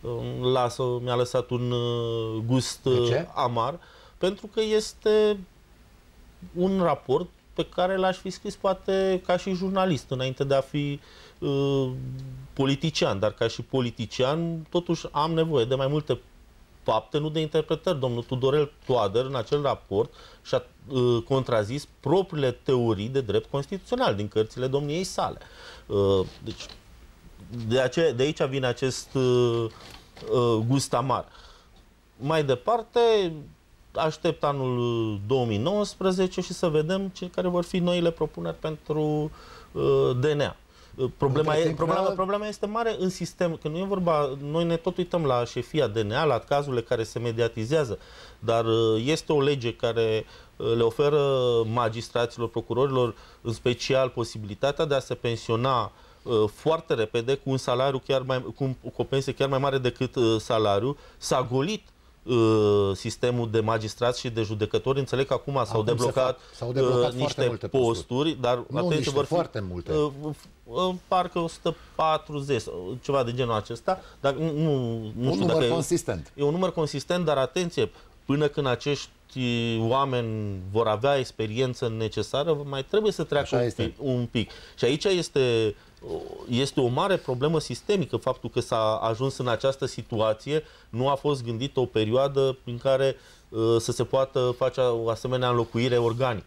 îmi lasă, mi-a lăsat un uh, gust De ce? uh, amar, pentru că este un raport pe care l-aș fi scris poate ca și jurnalist, înainte de a fi uh, politician, dar ca și politician totuși am nevoie de mai multe fapte, nu de interpretări. Domnul Tudorel Toader în acel raport și-a uh, contrazis propriile teorii de drept constituțional din cărțile domniei sale. Uh, deci de, ace- de aici vine acest uh, uh, gust amar. Mai departe, aștept anul 2019 și să vedem ce care vor fi noile propuneri pentru uh, DNA. Uh, Problema, Între e, timp, problema, la- problema este mare în sistem, că nu e vorba, noi ne tot uităm la șefia DNA, la cazurile care se mediatizează, dar uh, este o lege care uh, le oferă magistraților, procurorilor, în special posibilitatea de a se pensiona uh, foarte repede cu un salariu chiar mai, cu, un- cu o pensie chiar mai mare decât uh, salariu. S-a golit uh, sistemul de magistrați și de judecători. Înțeleg că acum s-au Acum se deblocat, fac- s-au deblocat uh, foarte niște multe posturi. posturi, dar Nu atenție, niște, vor fi foarte multe. uh, uh, parcă 140, sau ceva de genul acesta, dar nu, nu, nu Un știu număr dacă consistent. E, e un număr consistent, dar atenție, până când acești oameni vor avea experiență necesară, mai trebuie să treacă Așa un este. pic, un pic. Și aici este, este o mare problemă sistemică faptul că s-a ajuns în această situație. Nu a fost gândită o perioadă prin care uh, să se poată face o asemenea înlocuire organică.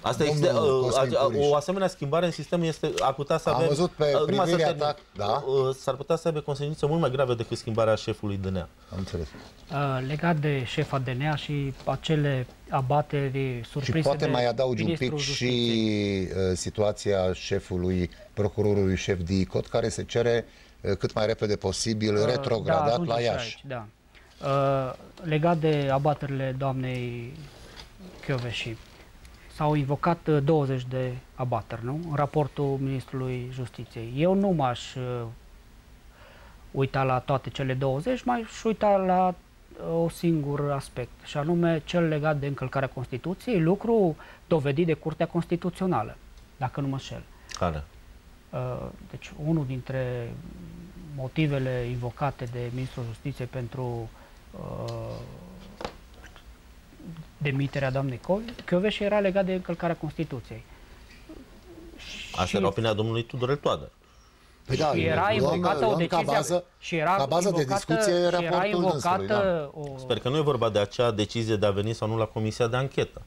Asta Domnul este, uh, Cosmin a- a- Turiș. o asemenea schimbare în sistem este, ar putea să Am avem... văzut pe uh, numai să privirea termin. ta- da? Uh, S-ar putea să aibă consecințe mult mai grave decât schimbarea șefului DNA. Am înțeles. Uh, legat de șefa DNA și acele abateri Și surprise poate de mai adaugi un ministrul pic și Justiției. uh, situația șefului, procurorului șef DICOT, care se cere uh, cât mai repede posibil Uh, retrogradat ajungem la și Iași. Aici, da. Uh, legat de abaterile doamnei Chioveși, s-au invocat uh, 20 de abateri, nu? În raportul Ministrului Justiției. Eu nu m-aș uh, uita la toate cele 20, m-aș uita la uh, o singur aspect, și anume cel legat de încălcarea Constituției, lucru dovedit de Curtea Constituțională, dacă nu mă șel. Care? Uh, Deci, unul dintre motivele invocate de Ministrul Justiției pentru uh, demiterea doamnei Chioveși era legat de încălcarea Constituției. Asta Și- era opinia domnului Tudorel Toader. Păi da, și era luăm- invocată o luăm ca decizie bază- și era ca bază de invocată, discuție și era raportul invocată dânsului, o, Sper că nu e vorba de acea decizie de a veni sau nu la comisia de anchetă.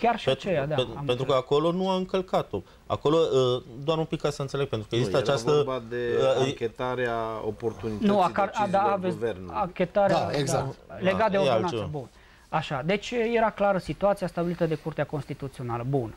chiar și aceea, da. pe- am pentru înțeles. că acolo nu a încălcat-o. Acolo, uh, doar un pic ca să înțeleg, pentru că Nu, există era această... vorba de uh, anchetarea oportunității Nu, a, car- a, da, deciziilor aveți guvernului. anchetarea Da, exact. legat de Da, e ordonanță. altceva. Bun. Așa, deci era clară situația stabilită de Curtea Constituțională. Bun.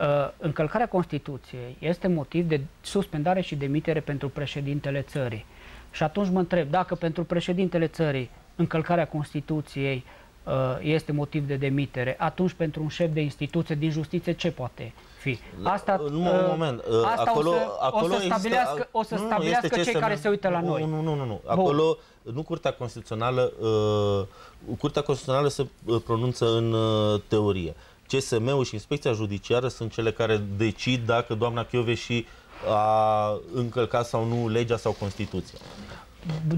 Uh, încălcarea Constituției este motiv de suspendare și demitere pentru președintele țării. Și atunci mă întreb, dacă pentru președintele țării încălcarea Constituției uh, este motiv de demitere, atunci pentru un șef de instituție din justiție ce poate fi? Asta, Nu, un uh, moment. uh, asta acolo, o să, acolo o să există- stabilească, o să nu, nu, stabilească este cei CSM. care se uită la noi. Nu, nu, nu, nu. Acolo, nu Curtea Constituțională, uh, Curtea Constituțională se uh, pronunță în uh, teorie. CSM-ul și Inspecția Judiciară sunt cele care decid dacă doamna Chioveși a încălcat sau nu legea sau Constituția.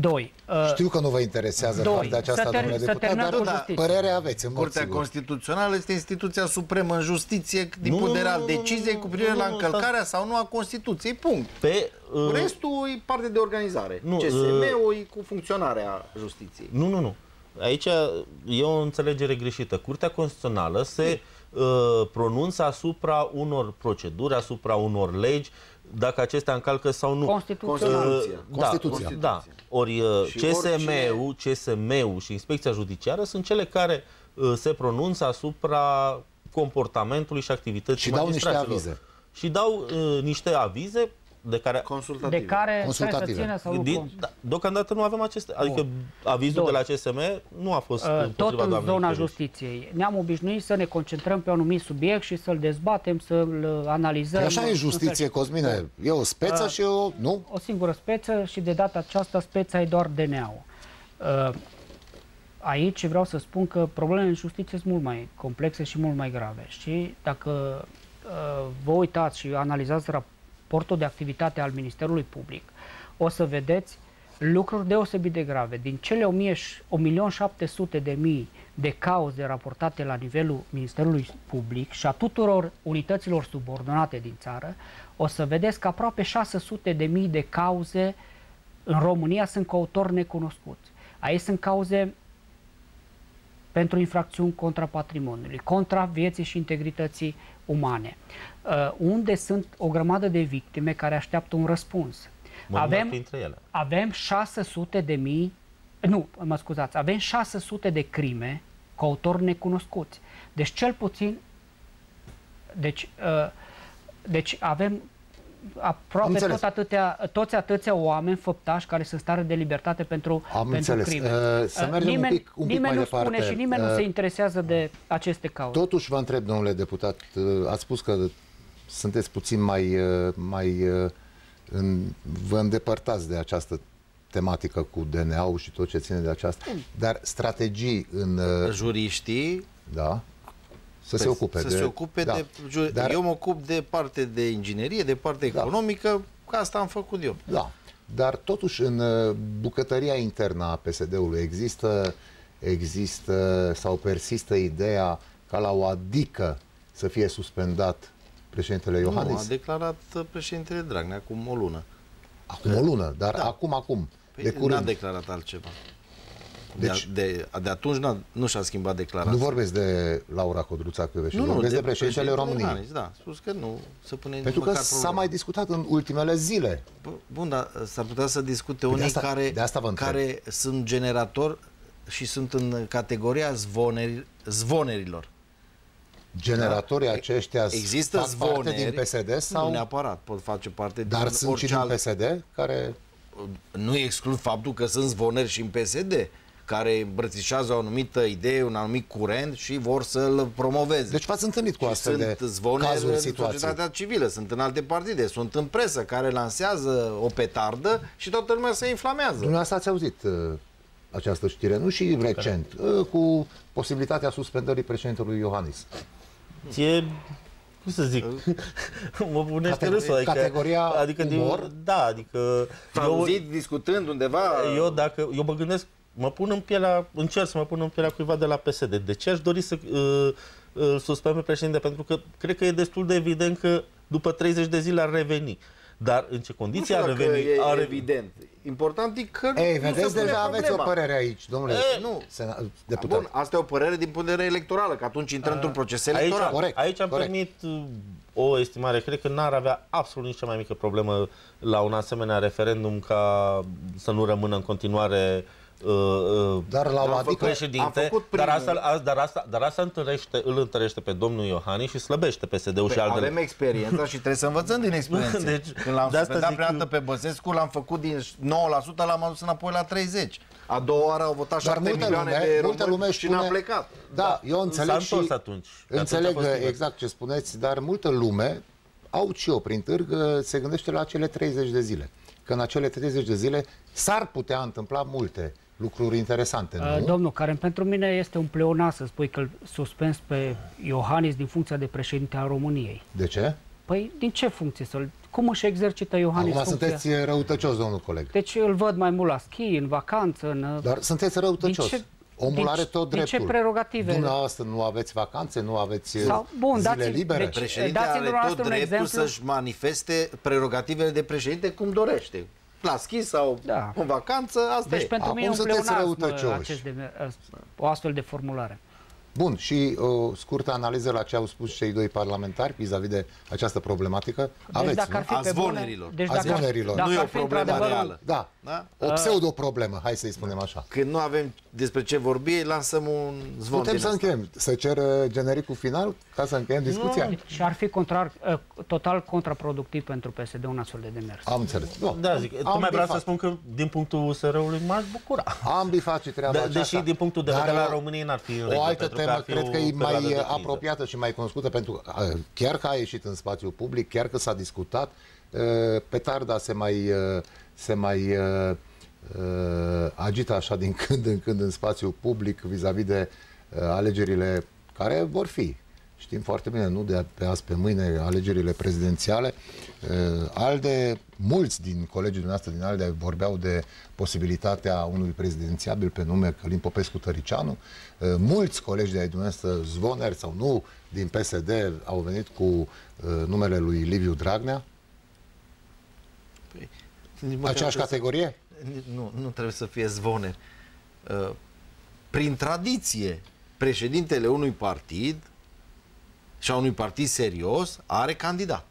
Doi. Uh, Știu că nu vă interesează Doi. partea aceasta, Să ter- domnule să deputat, terminăm dar cu da, justiția. părere aveți, în mod Curtea sigur. Constituțională este instituția supremă în justiție din Nu, punct de vedere nu, al nu, nu, deciziei nu, cu privire nu, la nu, încălcarea sau nu a Constituției. Punct. Pe, uh, Restul e parte de organizare. Nu, CSM-ul e cu funcționarea justiției. Nu, nu, nu. Aici e o înțelegere greșită. Curtea Constituțională se uh, pronunță asupra unor proceduri, asupra unor legi, dacă acestea încalcă sau nu. Constituția. Uh, Constituția. Da, Constituția. da. Ori uh, Și CSM-ul, CSM-ul și Inspecția Judiciară sunt cele care uh, se pronunță asupra comportamentului și activității Și dau niște magistraților. avize. Și dau uh, niște avize de care Consultative. de care trebuie să Consultative. țină sau nu din, cont. da, deocamdată nu avem aceste, adică avizul Doi. de la CSM nu a fost Uh, împotriva tot în doamnei zona Căruș. justiției. Ne-am obișnuit să ne concentrăm pe un anumit subiect și să-l dezbatem, să-l analizăm. Păi așa e în justiție, fel- Cosmine. E o speță Uh, și o... Nu? O singură speță și de data aceasta speța e doar DNA-ul. Uh, Aici vreau să spun că problemele în justiție sunt mult mai complexe și mult mai grave. Și dacă uh, vă uitați și analizați raportul de activitate al Ministerului Public, o să vedeți lucruri deosebit de grave. Din cele 1.700.000 de mii de cauze raportate la nivelul Ministerului Public și a tuturor unităților subordonate din țară, o să vedeți că aproape 600 de mii de cauze în România sunt cu autori necunoscuți. Aici sunt cauze pentru infracțiuni contra patrimoniului, contra vieții și integrității umane, uh, unde sunt o grămadă de victime care așteaptă un răspuns. Mă număr avem, printre ele. avem 600 de mii, nu, mă scuzați, avem 600 de crime cu autori necunoscuți. Deci cel puțin, deci, uh, deci avem aproape înțeles. tot atâtea, toți atâția oameni făptași care sunt stare de libertate pentru, Am pentru înțeles. crime. Uh, să Uh, mergem un nimeni, pic- un pic nimeni mai nu spune departe. și nimeni nu Uh, se interesează de aceste cauze. Totuși vă întreb, domnule deputat, uh, ați spus că sunteți puțin mai, uh, mai uh, în, vă îndepărtați de această tematică cu DNA-ul și tot ce ține de aceasta, dar strategii în... uh, Juriștii Da. Să se Păi, ocupe să de... se ocupe da. de ju- Dar- Eu mă ocup de parte de inginerie, de parte Da. economică, că asta am făcut eu. Da, dar totuși în uh, bucătăria internă a PSD-ului există, există sau persistă ideea ca la o adică să fie suspendat președintele Nu, Iohannis? a declarat uh, președintele Dragnea acum o lună. Acum o lună, dar da. acum, acum, Păi de n-a curând. declarat altceva. De, Deci- de, de atunci n-a, nu și-a schimbat declarația. Nu vorbesc de Laura Codruța Căveșu, vorbesc de, președintele României. Iohannis, da, a spus că nu se pune Pentru că măcar s-a problema. mai discutat în ultimele zile. B- Bun, dar s-ar putea să discute Păi de unii asta- care, de asta vă întreb. care sunt generatori și sunt în categoria zvoneri, zvonerilor. Generatorii aceștia Există fac parte zvoneri, din PSD sau... Nu neapărat, pot face parte Dar din sunt orice și din alt... PSD care... Nu exclud faptul că sunt zvoneri și în PSD care îmbrățișează o anumită idee, un anumit curent și vor să-l promoveze. Deci v-ați întâlnit cu Și astfel de sunt zvoneri cazuri, în situații. societatea civilă, sunt în alte partide, sunt în presă care lansează o petardă și toată lumea se inflamează. Dumneavoastră ați auzit uh, această știre, nu și recent, uh, cu posibilitatea suspendării președintelui Iohannis. E, cum să zic, mă punește Categ- râsul. Adică, categoria adică umor? Eu, da, adică... Am auzit discutând undeva... Eu, dacă, eu mă gândesc, mă pun în pielea, încerc să mă pun în pielea cuiva de la PSD. De ce aș dori să uh, uh, suspend pe președinte? Pentru că cred că e destul de evident că după 30 de zile ar reveni. Dar în ce Nu condiții știu ar dacă reveni? e ar evident. Important e că Ei, nu vedeți, se pune deja aveți o problema. părere aici, domnule E, nu. sena- deputat. Bun, asta e o părere din punct de vedere electorală, că atunci intră într-un proces Aici, electoral. Corect, aici am corect. permit uh, o estimare. Cred că n-ar avea absolut nici cea mai mică problemă la un asemenea referendum ca să nu rămână în continuare uh, uh, Dar la o Am adică... făcut- președinte, am făcut dar primul. asta, a- dar asta, dar asta întărește, îl întărește pe domnul Iohannis și slăbește PSD-ul și Păi, altele. avem experiența și trebuie să învățăm din experiență. Deci, Când l-am de asta suspendat zic prima dată că- pe Băsescu, l-am făcut din 9%, l-am adus înapoi la 30%. A doua oară au votat Dar 7 multă milioane lume, de multă români lume și spune... n-a plecat. Da, eu înțeleg S-a și... întors atunci. Înțeleg Atunci a fost bine. exact ce spuneți, dar multă lume, au și eu prin târg, uh, se gândește la cele 30 de zile. Că în acele 30 de zile s-ar putea întâmpla multe lucruri interesante, Uh, nu? Domnul, care pentru mine este un pleonat să spui că îl suspens pe Iohannis din funcția de președinte al României. De ce? Păi din ce funcție să-l cum își exercită Iohannis Acum funcția. sunteți răutăcios, domnul coleg. Deci îl văd mai mult la schi, în vacanță, în... Dar sunteți răutăcios. Din ce- Omul din are ce- tot din ce dreptul. prerogative? Dumneavoastră nu aveți vacanțe, nu aveți Sau- bun, zile dați-mi- libere? deci- Președintele dați-mi are dumneavoastră tot un dreptul exemplu. să-și manifeste prerogativele de președinte cum dorește. La schi sau Da. în vacanță, asta Deci e. pentru mine e un sunteți pleonasm răutăcioși. acest de, o astfel de formulare. Bun, și o scurtă analiză la ce au spus cei doi parlamentari vis-a-vis de această problematică. Aveți, dacă nu? ar fi A pe bune- zvonerilor. Deci A dacă, zvonerilor. Dacă Nu e ar o fi problemă într-adevăr- reală. Da, Da? o pseudo-problemă, hai să-i spunem așa. Când nu avem despre ce vorbi, lansăm un zvon Putem din să asta. încheiem, să cer uh, genericul final ca să încheiem discuția? Și ar fi contrar, uh, total contraproductiv pentru PSD un astfel de demers. Am înțeles. Nu, Da, zic, am tocmai vreau să bifat. spun că din punctul USR-ului m-aș bucura. Ambii face treaba Da, aceasta. deși din punctul de Dar vedere al o- României n-ar fi în O regulă, altă pentru că temă ar fi cred o că e perioadă mai de criză. apropiată și mai cunoscută pentru că uh, chiar că a ieșit în spațiu public, chiar că s-a discutat, uh, petarda se mai, uh, se mai uh, uh, agită așa din când în când în spațiu public vis-a-vis de uh, alegerile care vor fi. Știm foarte bine, nu de pe azi pe mâine, alegerile prezidențiale. Uh, ALDE, mulți din colegii dumneavoastră din ALDE vorbeau de posibilitatea unui prezidențiabil pe nume Călin Popescu Tăricianu. Uh, mulți colegi de ai dumneavoastră zvoneri sau nu din PSD au venit cu uh, numele lui Liviu Dragnea. Nici măcar Aceeași trebuie să- categorie? Nu, nu trebuie să fie zvone. Uh, Prin tradiție, președintele unui partid și a unui partid serios are candidat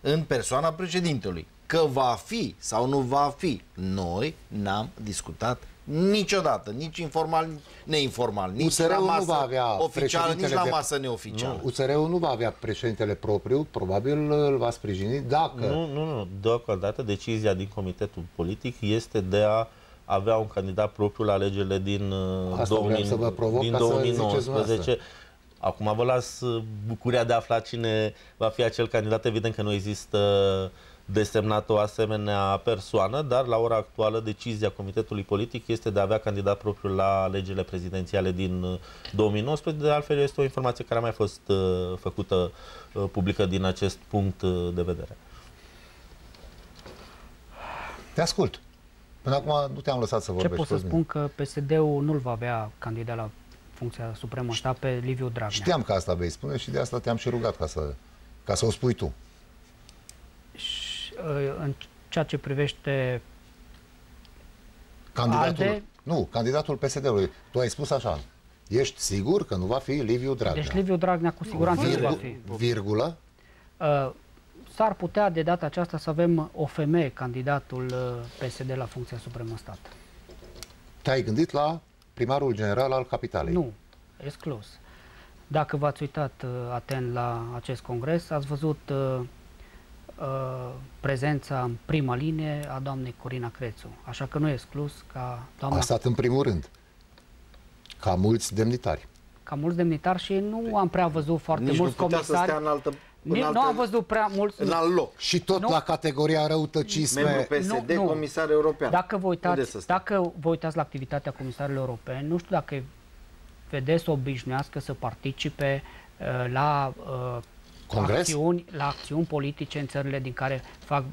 în persoana președintelui. Că va fi sau nu va fi, noi n-am discutat niciodată, nici informal, nici neinformal, nici la USR-ul nu masă va avea oficială, nici președintele la de- masă neoficială. Nu, USR-ul nu va avea președintele propriu, probabil îl va sprijini dacă... Nu, nu, nu. Deocamdată decizia din comitetul politic este de a avea un candidat propriu la alegerile din, uh, Asta vreau să vă provoc din ca să ziceți 2019. dumneavoastră. Acum vă las uh, bucuria de a afla cine va fi acel candidat. Evident că nu există desemnat o asemenea persoană, dar la ora actuală decizia Comitetului Politic este de a avea candidat propriu la alegerile prezidențiale din uh, 2019. De altfel este o informație care a mai fost uh, făcută uh, publică din acest punct uh, de vedere. Te ascult. Până acum nu te-am lăsat să Ce vorbești. pot să Cosmin. spun că PSD-ul nu-l va avea candidat la funcția supremă stat pe Liviu Dragnea. Știam că asta vei spune și de asta te-am și rugat ca să, ca să o spui tu. Și, uh, în ceea ce privește Candidatul, ALDE? nu, candidatul PSD-ului. Tu ai spus așa. Ești sigur că nu va fi Liviu Dragnea? Deci Liviu Dragnea cu siguranță nu va fi. Virgulă? Uh, S-ar putea de data aceasta să avem o femeie candidatul uh, PSD la funcția supremă stat. Te-ai gândit la primarul general al capitalei? Nu, exclus. Dacă v-ați uitat uh, atent la acest congres, ați văzut uh, uh, prezența în prima linie a doamnei Corina Crețu. Așa că nu e exclus ca doamna A stat în primul rând. Ca mulți demnitari. ca mulți demnitari și nu am prea văzut foarte Nici mulți nu putea să comisari. stea în altă, în Ni- altă, nu am văzut prea mulți. în alt loc. Și tot Nu. la categoria răutăcisme. Membru PSD, Nu, nu. comisar european. Dacă vă, Unde să uitați, stea? dacă vă uitați la activitatea comisarilor europeni, nu știu dacă vedeți să obișnuiască să participe uh, la uh, Congres? acțiuni, la acțiuni politice în țările din care fac,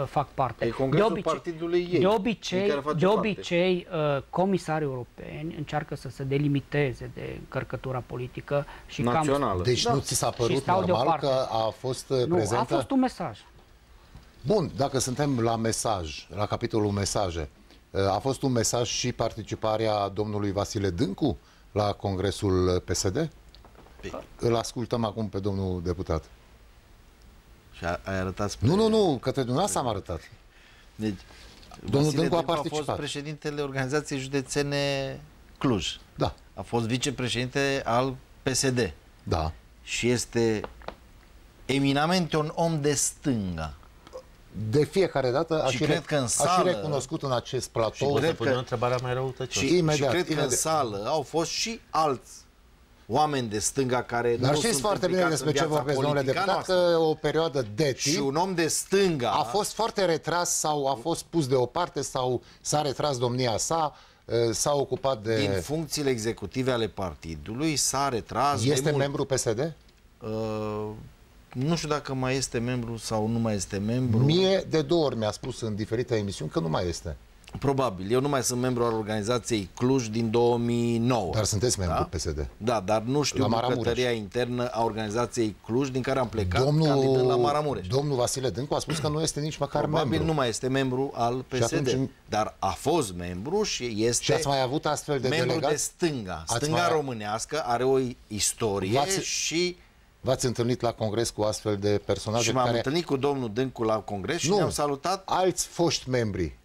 uh, fac parte. E congresul partidului ei, de din obicei, care face de parte. obicei uh, comisarii europeni încearcă să se delimiteze de încărcătura politică și Națională. cam... Deci Da. nu ți s-a Și părut stau normal deoparte. că a fost uh, Nu, prezentă? a fost un mesaj. Bun, dacă suntem la mesaj, la capitolul mesaje, uh, a fost un mesaj și participarea domnului Vasile Dâncu la congresul PSD? Îl ascultăm acum pe domnul deputat. Și a, ai arătat spre... Nu, nu, nu, către dumneavoastră am arătat. Deci, Domnul Vasile Dâncu a a fost participat. președintele organizației județene Cluj. Da. A fost vicepreședinte al PSD. Da. Și este eminamente un om de stânga. De fiecare dată a Și și, cred că în a și sală- recunoscut în acest Și platou. cred pune o întrebare mai răutăcioasă. Și, Imediat, și cred că în imediat. sală au fost și alți oameni de stânga care Dar nu știți sunt foarte bine implicați despre în ce viața vorbesc, domnule politică a deputat, noastră. că o perioadă de Și timp un om de stânga a fost foarte retras sau a fost pus deoparte sau s-a retras domnia sa, uh, s-a ocupat de... din funcțiile executive ale partidului, s-a retras de Este mult. membru PSD? Uh, nu știu dacă mai este membru sau nu mai este membru. Mie de două ori mi-a spus în diferite emisiuni că nu mai este. Probabil. Eu nu mai sunt membru al organizației Cluj din 2009. Dar sunteți membru da? PSD. Da, dar nu știu bucătăria internă a organizației Cluj din care am plecat domnul, candidând la Maramureș. Domnul Vasile Dâncu a spus că nu este nici măcar Probabil membru. nu mai este membru al PSD, atunci... dar a fost membru și este și ați mai avut astfel de membru delegați? de stânga. Stânga mai... românească are o istorie și V-ați întâlnit la congres cu astfel de personaje? Și m-am care... întâlnit cu domnul Dâncu la congres și nu, ne-am salutat. alți foști membri.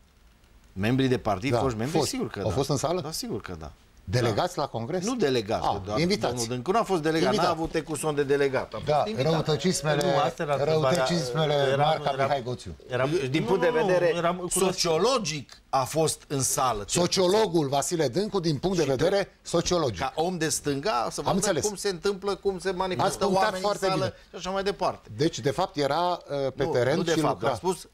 Membrii de partid, da, foști membri, fost. sigur că Au da. fost în sală? Da, sigur că da. Delegați da. la congres? Nu delegați, ah, doar invitați. domnul Dâncu nu a fost delegat, Invitat. n-a avut ecuson de delegat. A Da, fost invitat. răutăcismele, Nu, asta era răutăcismele întrebarea. marca Eram- Mihai Goțiu. Eram, Din nu, punct de nu, nu, vedere eram curios. sociologic a fost în sală. cel Sociologul Vasile Dâncu, din punct de vedere sociologic. Ca om de stânga, să Am vadă înțeles. cum se întâmplă, cum se Ați manifestă punctat oamenii foarte în sală bine. și așa mai departe. Deci, de fapt, era uh, pe nu, teren nu de și fapt, lucra. am spus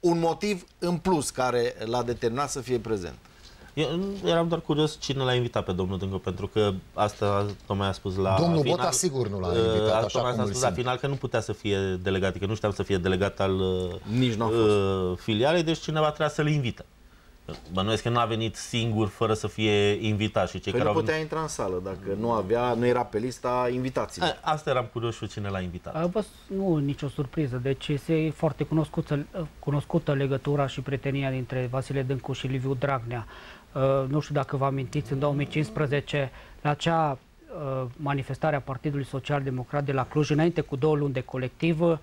un motiv în plus care l-a determinat să fie prezent. Eu eram doar curios cine l-a invitat pe domnul Dâncu, pentru că asta tocmai a spus la Domnul final. Bota sigur nu l-a Uh, invitat, asta așa tocmai cum s-a îl spus la simt. final că nu putea să fie delegat, că nu știam să fie delegat al uh, Nici nu a fost. uh, filialei, deci cineva trebuia să-l invite. Bănuiesc că nu a venit singur fără să fie invitat și cei Că care nu au venit... putea intra în sală dacă nu avea, nu era pe lista invitațiilor. A, Asta eram curios și cine l-a invitat. A, Bă, nu nicio surpriză, deci este foarte cunoscută, cunoscută legătura și prietenia dintre Vasile Dâncu și Liviu Dragnea. Uh, nu știu dacă vă amintiți, în 2015, la acea uh, manifestare a Partidului Social Democrat de la Cluj, înainte cu două luni de colectiv, uh,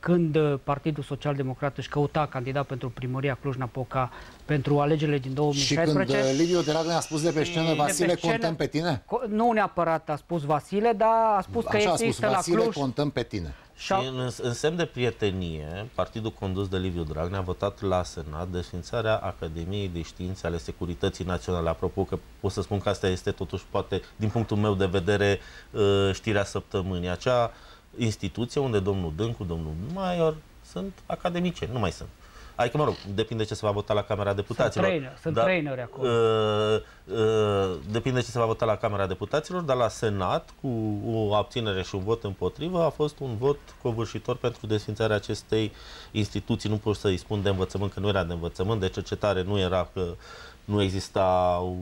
când uh, Partidul Social Democrat își căuta candidat pentru primăria Cluj-Napoca pentru alegerile din Și 2016. când uh, Liviu Dragnea a spus de pe Și scenă, de Vasile, pe scenă- contăm pe tine? Co- Nu neapărat a spus Vasile, dar a spus că Așa a spus, există la Vasile, Cluj contăm pe tine. Și în, în semn de prietenie, partidul condus de Liviu Dragnea a votat la Senat desfințarea Academiei de Științe ale Securității Naționale. Apropo că pot să spun că asta este totuși, poate, din punctul meu de vedere, uh, știrea săptămânii. Acea instituție unde domnul Dâncu, domnul Maior sunt academicieni, nu mai sunt. Adică, mă rog, depinde ce se va vota la Camera Deputaților. trainer- sunt Dar, traineri acolo. Uh, uh, depinde ce se va vota la Camera Deputaților, dar la Senat, cu o abținere și un vot împotrivă, a fost un vot covârșitor pentru desfințarea acestei instituții. Nu pot să-i spun de învățământ, că nu era de învățământ, de cercetare nu era, că nu existau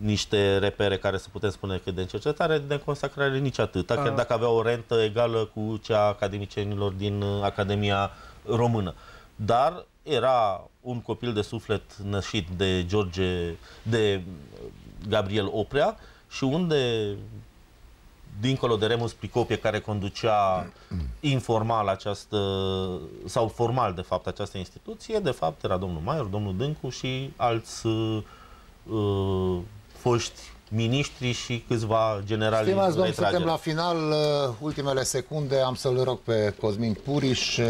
niște repere care să putem spune că de cercetare, de consacrare nici atâta, chiar Ah. dacă avea o rentă egală cu cea a academicienilor din uh, Academia Română. Dar era un copil de suflet nășit de George, de uh, Gabriel Oprea și unde dincolo de Remus Pricopie care conducea informal această, sau formal de fapt această instituție, de fapt era domnul Maior, domnul Dâncu și alți uh, uh, foști miniștri și câțiva generali Stimați domn, retrageri. suntem la final, uh, ultimele secunde, am să-l rog pe Cosmin Puriș, uh,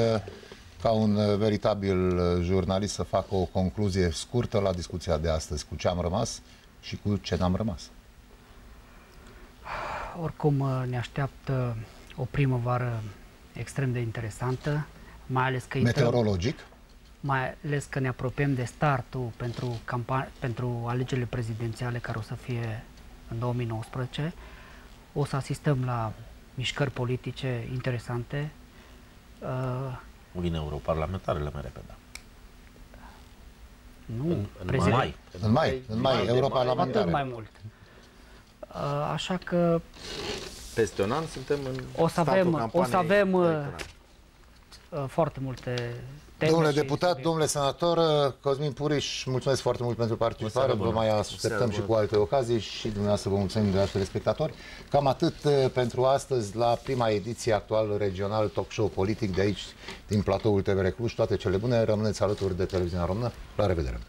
ca un uh, veritabil uh, jurnalist, să facă o concluzie scurtă la discuția de astăzi, cu ce am rămas și cu ce n-am rămas. Oricum uh, ne așteaptă o primăvară extrem de interesantă, mai ales că intrăm, Meteorologic, mai ales că ne apropiem de startul pentru, campa- pentru alegerile prezidențiale care o să fie în 2019. O să asistăm la mișcări politice interesante. Uh, Vine europarlamentarele mai repede. nu, În- în prezident- mai. în mai, în mai, Atât europarlamentare. mai mult. Uh, așa că Peste un an suntem în o să startul avem, o campaniei să avem uh, electorale. uh, foarte multe teme Domnule și deputat, subiecte. domnule senator, uh, Cosmin Puriș, mulțumesc foarte mult pentru participare, seară vă bună. mai O așteptăm seară și bună. cu alte ocazii și dumneavoastră vă mulțumim de telespectatori. Cam atât uh, pentru astăzi la prima ediție actual regional talk show politic de aici, din platoul TVR Cluj. Toate cele bune, rămâneți alături de televiziunea română. La revedere!